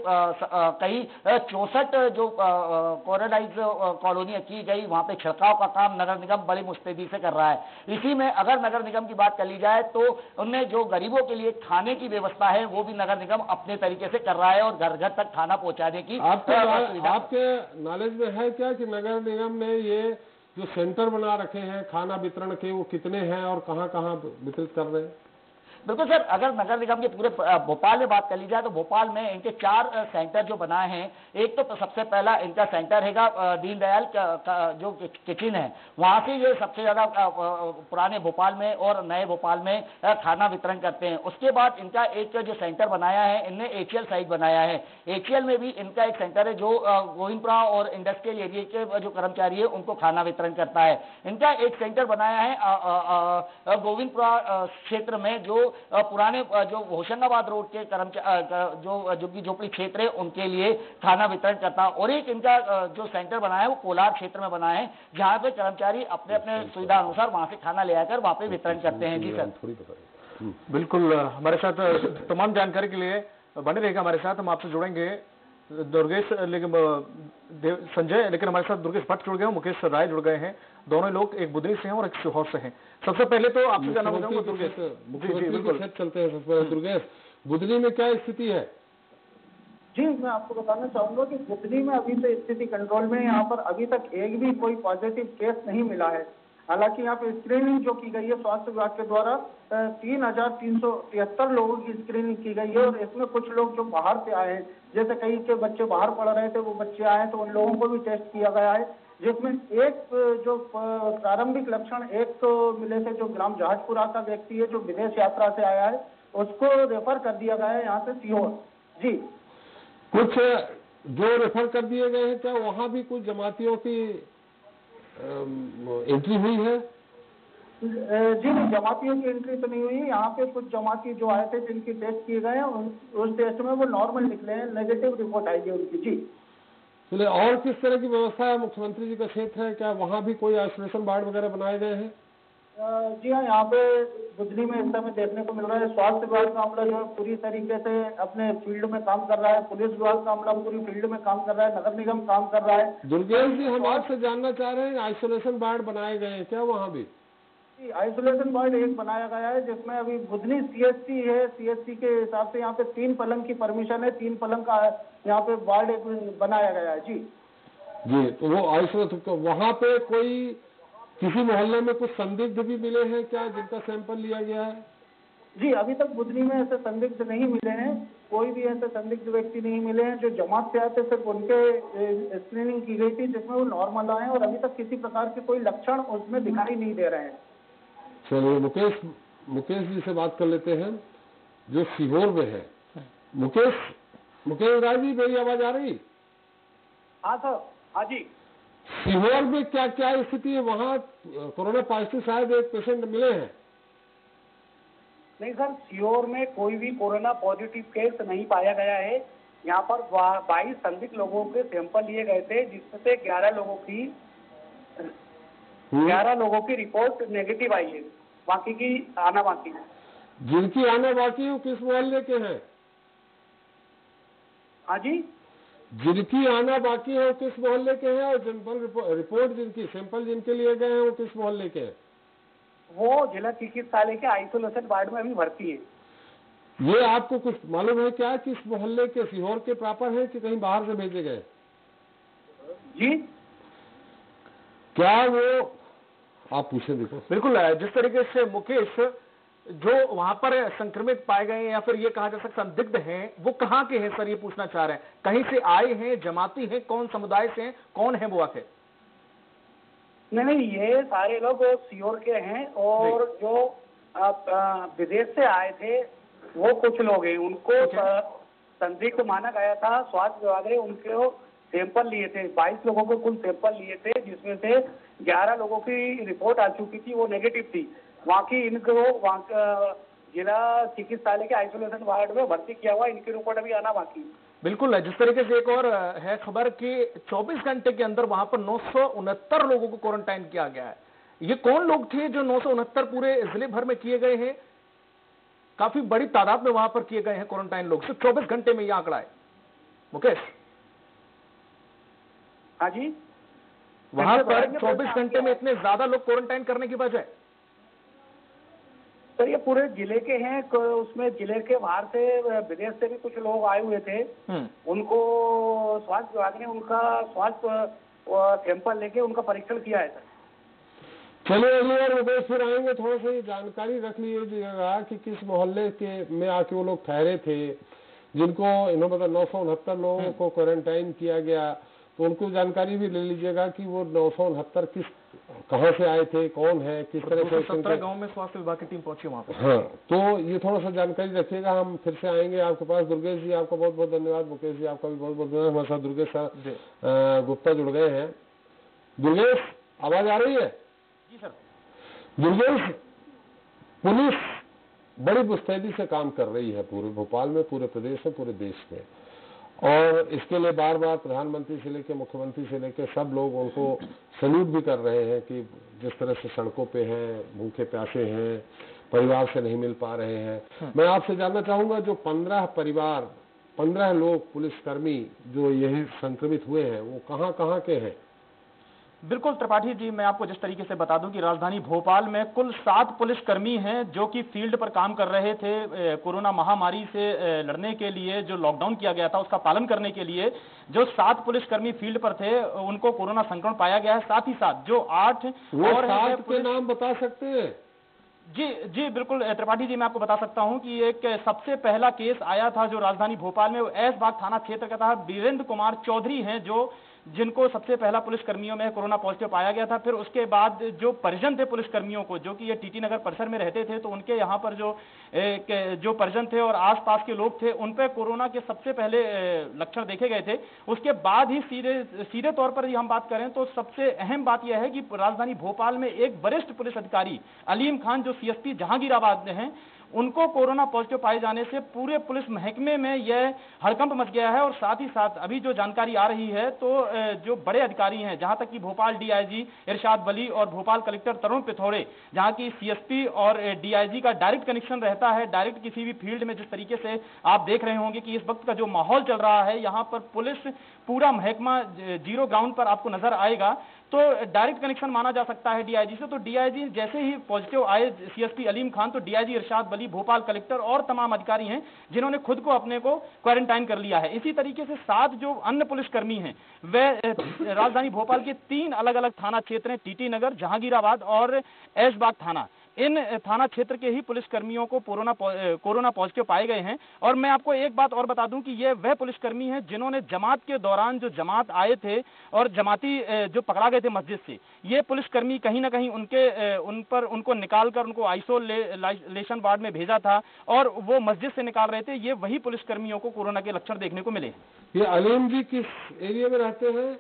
कई चौसठ जो कोरोनाइज कॉलोनियाँ की गई वहाँ पे छिड़काव का काम नगर निगम बड़ी मुस्तैदी से कर रहा है। इसी में अगर नगर निगम की बात कर ली जाए तो उनमें जो गरीबों के लिए खाने की व्यवस्था है वो भी नगर निगम अपने तरीके से कर रहा है और घर घर तक खाना पहुँचाने की आपके आपके नॉलेज में है क्या कि नगर निगम ने ये जो सेंटर बना रखे हैं, खाना वितरण के वो कितने हैं और कहाँ कहाँ वितरित कर रहे हैं? बिल्कुल सर, अगर नगर निगम के पूरे भोपाल में बात कर ली जाए तो भोपाल में इनके चार सेंटर जो बनाए हैं, एक तो सबसे पहला इनका सेंटर हैगा दीनदयाल जो किचन है। वहाँ से ये सबसे ज़्यादा पुराने भोपाल में और नए भोपाल में खाना वितरण करते हैं। उसके बाद इनका एक जो सेंटर बनाया है, इनने एचएल साइट बनाया है। एचएल में भी इनका एक सेंटर है जो गोविंदपुरा और इंडस्ट्रियल एरिया के जो कर्मचारी है, उनको खाना वितरण करता है। इनका एक सेंटर बनाया है गोविंदपुरा क्षेत्र में जो पुराने जो होशंगाबाद रोड के कर्मचारी जो झुग्गी झोपड़ी क्षेत्र है उनके लिए खाना वितरण करता और एक इनका जो सेंटर बना है वो कोलार क्षेत्र में बना है जहाँ पे कर्मचारी अपने अपने सुविधा अनुसार वहाँ से खाना ले आकर वहाँ पे वितरण करते हैं। जी सर। बिल्कुल हमारे साथ तमाम जानकारी के लिए बने रहेगा हमारे साथ हम आपसे जुड़ेंगे। दुर्गेश लेकिन संजय लेकिन हमारे साथ दुर्गेश भट्ट जुड़ गए हैं मुकेश राय जुड़ गए हैं। दोनों लोग एक बुदरी से हैं और एक सीहोर से हैं। सबसे पहले तो आपसे जानना चाहूँगा दुर्गेश। चलते हैं सबसे पहले दुर्गेश। बुदरी में क्या स्थिति है? जी मैं आपको बताना चाहूँगा कि बुधनी में अभी तो स्थिति कंट्रोल में यहाँ पर अभी तक एक भी कोई पॉजिटिव केस नहीं मिला है। हालाँकि यहाँ पे स्क्रीनिंग जो की गई है स्वास्थ्य विभाग के द्वारा तीन हज़ार तीन सौ तिहत्तर लोगों की स्क्रीनिंग की गई है और इसमें कुछ लोग जो बाहर से आए हैं, जैसे कई के बच्चे बाहर पढ़ रहे थे, वो बच्चे आए तो उन लोगों को भी टेस्ट किया गया है, जिसमें एक जो प्रारंभिक लक्षण एक तो मिले थे जो ग्राम जहाजपुरा का व्यक्ति है, जो विदेश यात्रा से आया है, उसको रेफर कर दिया गया है यहाँ से सीहोर। जी। कुछ जो रेफर कर दिए गए हैं, क्या वहाँ भी कुछ जमातियों की एंट्री हुई है? जी नहीं जमातियों की एंट्री तो नहीं हुई। यहाँ पे कुछ जमाती जो आए थे जिनकी टेस्ट किए गए हैं उस टेस्ट में वो नॉर्मल निकले हैं नेगेटिव रिपोर्ट आई है उनकी जी। चलिए और किस तरह की व्यवस्था है? मुख्यमंत्री जी का क्षेत्र है क्या? वहाँ भी कोई आइसोलेशन वार्ड वगैरह बनाए गए हैं? जी हाँ यहाँ पे बुधनी में इस समय देखने को मिल रहा है। स्वास्थ्य विभाग का अमला जो है पूरी तरीके से अपने फ़ील्ड में काम कर रहा है। पुलिस विभाग का अमला पूरी फ़ील्ड में काम कर रहा है। नगर निगम काम कर रहा है। दुर्गेश जी हम आपसे जानना चाह रहे हैं आइसोलेशन वार्ड बनाए गए हैं क्या वहाँ भी? आइसोलेशन वार्ड एक बनाया गया है जिसमें अभी बुधनी सीएचसी है। सीएचसी के हिसाब से यहाँ पे तीन पलंग की परमिशन है। तीन पलंग का यहाँ पे वार्ड एक बनाया गया है। जी। जी तो वो आइसोलेशन तो वहाँ पे कोई किसी मोहल्ले में कुछ संदिग्ध भी मिले हैं क्या जिनका सैंपल लिया गया है? जी अभी तक बुधनी में ऐसे संदिग्ध नहीं मिले हैं। कोई भी ऐसे संदिग्ध व्यक्ति नहीं मिले हैं। जो जमात से आते सिर्फ़ उनके स्क्रीनिंग की गई थी जिसमें वो नॉर्मल आए और अभी तक किसी प्रकार के कोई लक्षण उसमें दिखाई नहीं दे रहे हैं। चलिए मुकेश मुकेश जी से बात कर लेते हैं जो सीहोर में है। मुकेश मुकेश राय जी मेरी आवाज़ आ रही? हाँ सर हाँ जी। सीहोर में क्या क्या स्थिति है वहाँ कोरोना पॉजिटिव शायद एक पेशेंट मिले हैं। नहीं सर सीहोर में कोई भी कोरोना पॉजिटिव केस नहीं पाया गया है। यहाँ पर बाईस संदिग्ध लोगों के सैंपल लिए गए थे जिसमें से ग्यारह लोगों की ग्यारह लोगों की रिपोर्ट नेगेटिव आई है। बाकी की आना बाकी है। जिनकी आना बाकी है किस मोहल्ले के हैं? हाँ जी? जिनकी आना बाकी है वो किस मोहल्ले के हैं और सैंपल रिपोर्ट जिनकी सैंपल जिनके लिए गए हैं वो किस मोहल्ले के हैं? वो जिला चिकित्सालय के आइसोलेशन वार्ड में अभी भर्ती है। ये आपको कुछ मालूम है क्या किस मोहल्ले के सीहोर के प्रॉपर है कि कहीं बाहर से भेजे गए? जी। क्या वो आप पूछे देखो। बिल्कुल जिस तरीके से मुकेश जो वहाँ पर संक्रमित पाए गए हैं या फिर ये कहा जा सकता संदिग्ध हैं वो कहाँ के हैं सर ये पूछना चाह रहे हैं? कहीं से आए हैं जमाती हैं कौन समुदाय से हैं कौन है वो आखिर? नहीं नहीं ये सारे लोग सियोर के हैं और जो। विदेश से आए थे वो कुछ लोग हैं। उनको संदिग्ध माना गया था स्वास्थ्य विभाग ने उनको सैंपल लिए थे। 22 लोगों को कुल सैंपल लिए थे जिसमें से 11 लोगों की रिपोर्ट आ चुकी थी वो नेगेटिव थी। बाकी इनको वहाँ जिला चिकित्सालय के आइसोलेशन वार्ड में भर्ती किया हुआ इनकी रिपोर्ट अभी आना बाकी बिल्कुल जिस तरीके से एक और है खबर कि 24 घंटे के अंदर वहाँ पर नौ सौ उनहत्तर लोगों को क्वारंटाइन किया गया है। ये कौन लोग थे जो नौ सौ उनहत्तर पूरे ज़िले भर में किए गए हैं? काफ़ी बड़ी तादाद में वहाँ पर किए गए हैं क्वारंटाइन लोग। सिर्फ़ चौबीस घंटे में यह आंकड़ा है। मुकेश? हाँ जी। वहाँ पर 24 घंटे में इतने ज़्यादा लोग क्वारंटाइन करने की वजह सर ये पूरे ज़िले के हैं उसमें ज़िले के बाहर से विदेश से भी कुछ लोग आए हुए थे। उनको स्वास्थ्य विभाग ने उनका स्वास्थ्य सैंपल लेके उनका परीक्षण किया है सर। चलिए अगली बार विदेश फिर आएँगे थोड़ा सा ये जानकारी रख लीजिएगा कि किस मोहल्ले के में आके वो लोग ठहरे थे जिनको इन्होंने नौ सौ उनहत्तर लोगों को क्वारंटाइन किया गया। तो उनको जानकारी भी ले लीजिएगा कि वो नौ सौ उनहत्तर किस कहाँ से आए थे कौन है किस तरह से सत्रह गाँव में स्वास्थ्य विभाग की टीम पहुँची वहाँ पर हाँ तो ये थोड़ा सा जानकारी रखिएगा हम फिर से आएँगे। आपके पास दुर्गेश जी आपका बहुत बहुत धन्यवाद। मुकेश जी आपका भी बहुत बहुत धन्यवाद। हमारे साथ दुर्गेश गुप्ता जुड़ गए हैं। दुर्गेश आवाज़ आ रही है? जी सर। दुर्गेश पुलिस बड़ी मुस्तैदी से काम कर रही है पूरे भोपाल में पूरे प्रदेश में पूरे देश में। और इसके लिए बार बार प्रधानमंत्री से लेकर मुख्यमंत्री से लेकर सब लोग उनको सल्यूट भी कर रहे हैं कि जिस तरह से सड़कों पे हैं भूखे प्यासे हैं परिवार से नहीं मिल पा रहे हैं हाँ। मैं आपसे जानना चाहूँगा जो पंद्रह परिवार पंद्रह लोग पुलिसकर्मी जो यही संक्रमित हुए हैं वो कहाँ कहाँ के हैं बिल्कुल त्रिपाठी जी मैं आपको जिस तरीके से बता दूँ कि राजधानी भोपाल में कुल सात पुलिसकर्मी हैं जो कि फ़ील्ड पर काम कर रहे थे कोरोना महामारी से लड़ने के लिए जो लॉकडाउन किया गया था उसका पालन करने के लिए जो सात पुलिसकर्मी फ़ील्ड पर थे उनको कोरोना संक्रमण पाया गया है। साथ ही साथ जो आठ और सात के नाम बता सकते हैं? जी जी बिल्कुल त्रिपाठी जी मैं आपको बता सकता हूँ कि एक सबसे पहला केस आया था जो राजधानी भोपाल में एस बाग थाना क्षेत्र का था। वीरेंद्र कुमार चौधरी हैं जो जिनको सबसे पहला पुलिस कर्मियों में कोरोना पॉजिटिव पाया गया था, फिर उसके बाद जो परिजन थे पुलिस कर्मियों को, जो कि ये टीटी नगर परिसर में रहते थे तो उनके यहाँ पर जो जो परिजन थे और आसपास के लोग थे, उन पर कोरोना के सबसे पहले लक्षण देखे गए थे। उसके बाद ही सीधे सीधे तौर पर हम बात करें तो सबसे अहम बात यह है कि राजधानी भोपाल में एक वरिष्ठ पुलिस अधिकारी, अलीम खान, जो सीएसपी जहांगीराबाद में हैं उनको कोरोना पॉजिटिव पाए जाने से पूरे पुलिस महकमे में यह हड़कंप मच गया है और साथ ही साथ अभी जो जानकारी आ रही है तो जो बड़े अधिकारी हैं, जहाँ तक कि भोपाल डीआईजी इरशाद वली और भोपाल कलेक्टर तरुण पिथौड़े जहाँ की सीएसपी और डीआईजी का डायरेक्ट कनेक्शन रहता है। डायरेक्ट किसी भी फ़ील्ड में जिस तरीके से आप देख रहे होंगे कि इस वक्त का जो माहौल चल रहा है, यहाँ पर पुलिस पूरा महकमा ज़ीरो ग्राउंड पर आपको नज़र आएगा तो डायरेक्ट कनेक्शन माना जा सकता है डीआईजी से। तो डीआईजी जैसे ही पॉजिटिव आए सीएसपी अलीम खान तो डीआईजी इरशाद बली भोपाल कलेक्टर और तमाम अधिकारी हैं, जिन्होंने खुद को अपने को क्वारंटाइन कर लिया है। इसी तरीके से सात जो अन्य पुलिसकर्मी हैं, वे राजधानी भोपाल के तीन अलग अलग थाना क्षेत्र हैं टीटी नगर, जहांगीराबाद और ऐशबाग थाना। इन थाना क्षेत्र के ही पुलिस कर्मियों को कोरोना कोरोना पॉजिटिव पाए गए हैं। और मैं आपको एक बात और बता दूँ कि ये वह पुलिसकर्मी हैं जिन्होंने जमात के दौरान जो जमात आए थे और जमाती जो पकड़ा गए थे मस्जिद से, ये पुलिसकर्मी कहीं ना कहीं उनके उन पर उनको निकाल कर उनको आइसोलेशन वार्ड में भेजा था और वो मस्जिद से निकाल रहे थे। ये वही पुलिसकर्मियों को कोरोना के लक्षण देखने को मिले ये अलीम जी किस एरिया में रहते हैं?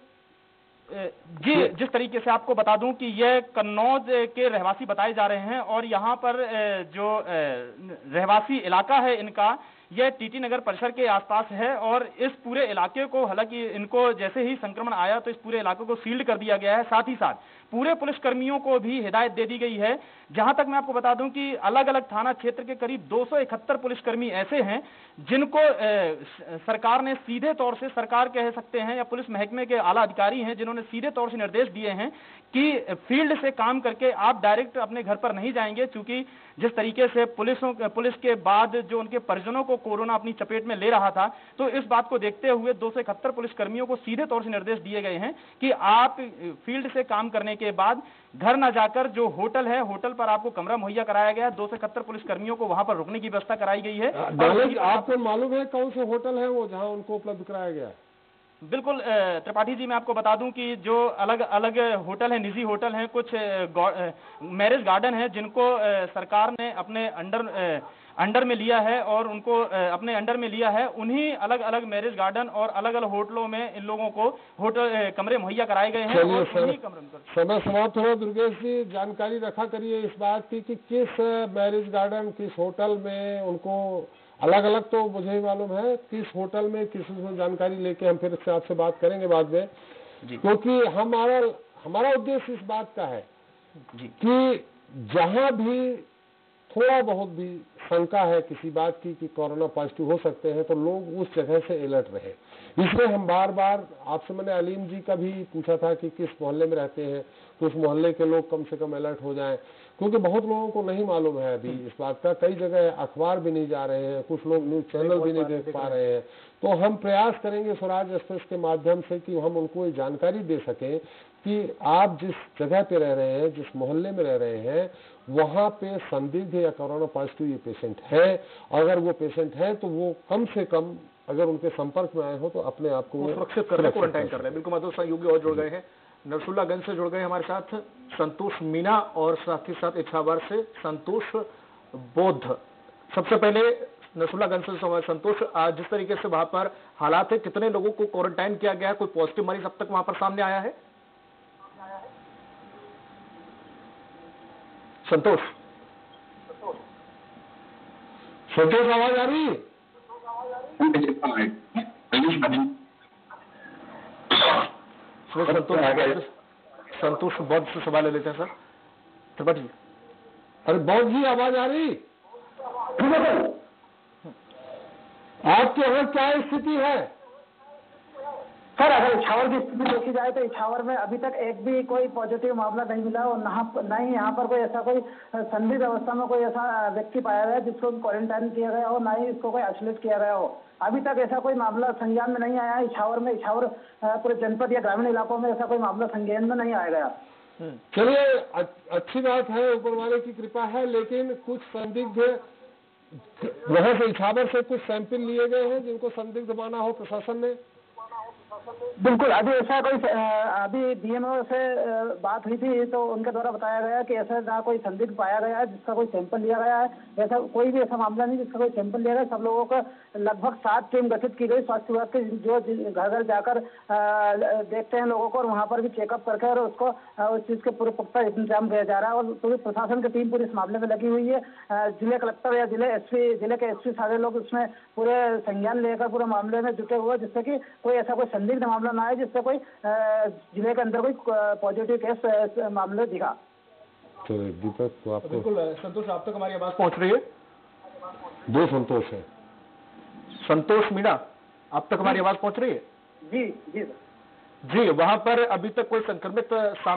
जी जिस तरीके से आपको बता दूँ कि ये कन्नौज के रहवासी बताए जा रहे हैं और यहाँ पर जो रहवासी इलाका है इनका यह टीटी नगर परिसर के आसपास है और इस पूरे इलाके को हालाँकि इनको जैसे ही संक्रमण आया तो इस पूरे इलाके को सील्ड कर दिया गया है साथ ही साथ। पूरे पुलिसकर्मियों को भी हिदायत दे दी गई है जहाँ तक मैं आपको बता दूँ कि अलग अलग थाना क्षेत्र के करीब दो सौ इकहत्तर पुलिसकर्मी ऐसे हैं, जिनको सरकार ने सीधे तौर से, सरकार कह सकते हैं या पुलिस महकमे के आला अधिकारी हैं, जिन्होंने सीधे तौर से निर्देश दिए हैं कि फ़ील्ड से काम करके आप डायरेक्ट अपने घर पर नहीं जाएँगे, क्योंकि जिस तरीके से पुलिसों, पुलिस के बाद जो उनके परिजनों को कोरोना अपनी चपेट में ले रहा था तो इस बात को देखते हुए दो सौ इकहत्तर पुलिस कर्मियों को सीधे तौर से निर्देश दिए गए हैं कि आप फ़ील्ड से काम करने के बाद घर न जाकर जो होटल है होटल पर आपको कमरा मुहैया कराया गया। दो सौ इकहत्तर पुलिस कर्मियों को वहाँ पर रुकने की व्यवस्था कराई गई है। आपको मालूम है कौन से होटल है वो जहाँ उनको उपलब्ध कराया गया? बिल्कुल त्रिपाठी जी मैं आपको बता दूँ कि जो अलग अलग होटल हैं निजी होटल हैं कुछ मैरिज गार्डन है जिनको सरकार ने अपने अंडर अंडर में लिया है और उनको अपने अंडर में लिया है। उन्हीं अलग अलग मैरिज गार्डन और अलग अलग होटलों में इन लोगों को होटल कमरे मुहैया कराए गए हैं और समय समाप्त हो दुर्गेश जी जानकारी रखा करिए इस बात की कि किस मैरिज गार्डन किस होटल में उनको अलग अलग तो मुझे ही मालूम है किस होटल में किसमें जानकारी लेके हम फिर से आपसे बात करेंगे बाद में। क्योंकि हमारा हमारा उद्देश्य इस बात का है कि जहाँ भी थोड़ा बहुत भी शंका है किसी बात की कि कोरोना पॉजिटिव हो सकते हैं तो लोग उस जगह से अलर्ट रहे। इसलिए हम बार बार आपसे मैंने अलीम जी का भी पूछा था कि किस मोहल्ले में रहते हैं तो उस मोहल्ले के लोग कम से कम अलर्ट हो जाएँ क्योंकि बहुत लोगों को नहीं मालूम है अभी इस बात का। कई जगह अखबार भी नहीं जा रहे हैं कुछ लोग न्यूज़ चैनल भी नहीं देख पा रहे हैं। तो हम प्रयास करेंगे स्वराज एक्सप्रेस के माध्यम से कि हम उनको ये जानकारी दे सकें कि आप जिस जगह पे रह रहे हैं जिस मोहल्ले में रह रहे हैं वहाँ पे संदिग्ध या कोरोना पॉजिटिव ये पेशेंट है। अगर वो पेशेंट है तो वो कम से कम अगर उनके संपर्क में आए हो तो अपने आप को सुरक्षित कर क्वारंटाइन कर रहे हैं बिल्कुल मधुर सहयोगी और जुड़ गए हैं। नरसुल्लागंज से जुड़ गए हमारे साथ संतोष मीना और साथ ही साथ इच्छावर से संतोष बोध। सबसे पहले नरसुल्लागंज से संतोष आज जिस तरीके से वहाँ पर हालात है कितने लोगों को क्वारंटाइन किया गया है कोई पॉजिटिव मरीज़ अब तक वहाँ पर सामने आया है? संतोष। संतोष आवाज़ आ रही है? संतोष संतोष बौद्ध से सवाल ले लेते हैं सर। त्रिपाठी जी अरे बौद्ध जी आवाज़ आ रही आपके यहाँ क्या स्थिति है? सर अगर इछावर की स्थिति देखी जाए तो इछावर में अभी तक एक भी कोई पॉजिटिव मामला नहीं मिला और न ही यहाँ पर कोई ऐसा कोई संदिग्ध अवस्था में कोई ऐसा व्यक्ति पाया गया जिसको क्वारंटाइन किया गया हो, ना ही इसको कोई आइसोलेट किया गया हो। अभी तक ऐसा कोई मामला संज्ञान में नहीं आया इछावर में इछावर पूरे जनपद या ग्रामीण इलाकों में ऐसा कोई मामला संज्ञान में नहीं आया गया। हम्म। चलिए अच्छी बात है, ऊपर वाले की कृपा है, लेकिन कुछ संदिग्ध वहाँ से इछावर से कुछ सैंपल लिए गए हैं जिनको संदिग्ध माना हो प्रशासन ने। बिल्कुल, अभी ऐसा कोई अभी डीएमओ से बात हुई थी तो उनके द्वारा बताया गया कि ऐसा ना कोई संदिग्ध पाया गया है, जिसका कोई सैंपल लिया गया है, ऐसा कोई भी ऐसा मामला नहीं जिसका कोई सैंपल लिया गया सब लोगों का लगभग सात टीम गठित की गई। स्वास्थ्य विभाग के जो घर घर जाकर देखते हैं लोगों को और वहाँ पर भी चेकअप करके और उसको उस चीज़ के पूरे पुख्ता इंतज़ाम किया जा रहा है। और पूरी प्रशासन की टीम पूरी इस मामले में लगी हुई है। ज़िले कलेक्टर या ज़िले एसपी, ज़िले के एसपी सारे लोग उसमें पूरे संज्ञान लेकर पूरे मामले में जुटे हुए जिससे कि कोई ऐसा कोई संदिग्ध मामला ना आए जिससे कोई ज़िले के अंदर कोई पॉजिटिव केस मामले दिखा। तो दीपक तो आपको बिल्कुल संतोष आप तक हमारी आवाज़ पहुँच रही है? दो संतोष है। संतोष मीणा आप तक हमारी आवाज़ पहुँच रही है? जी जी जी वहाँ पर अभी तक कोई संक्रमित सामने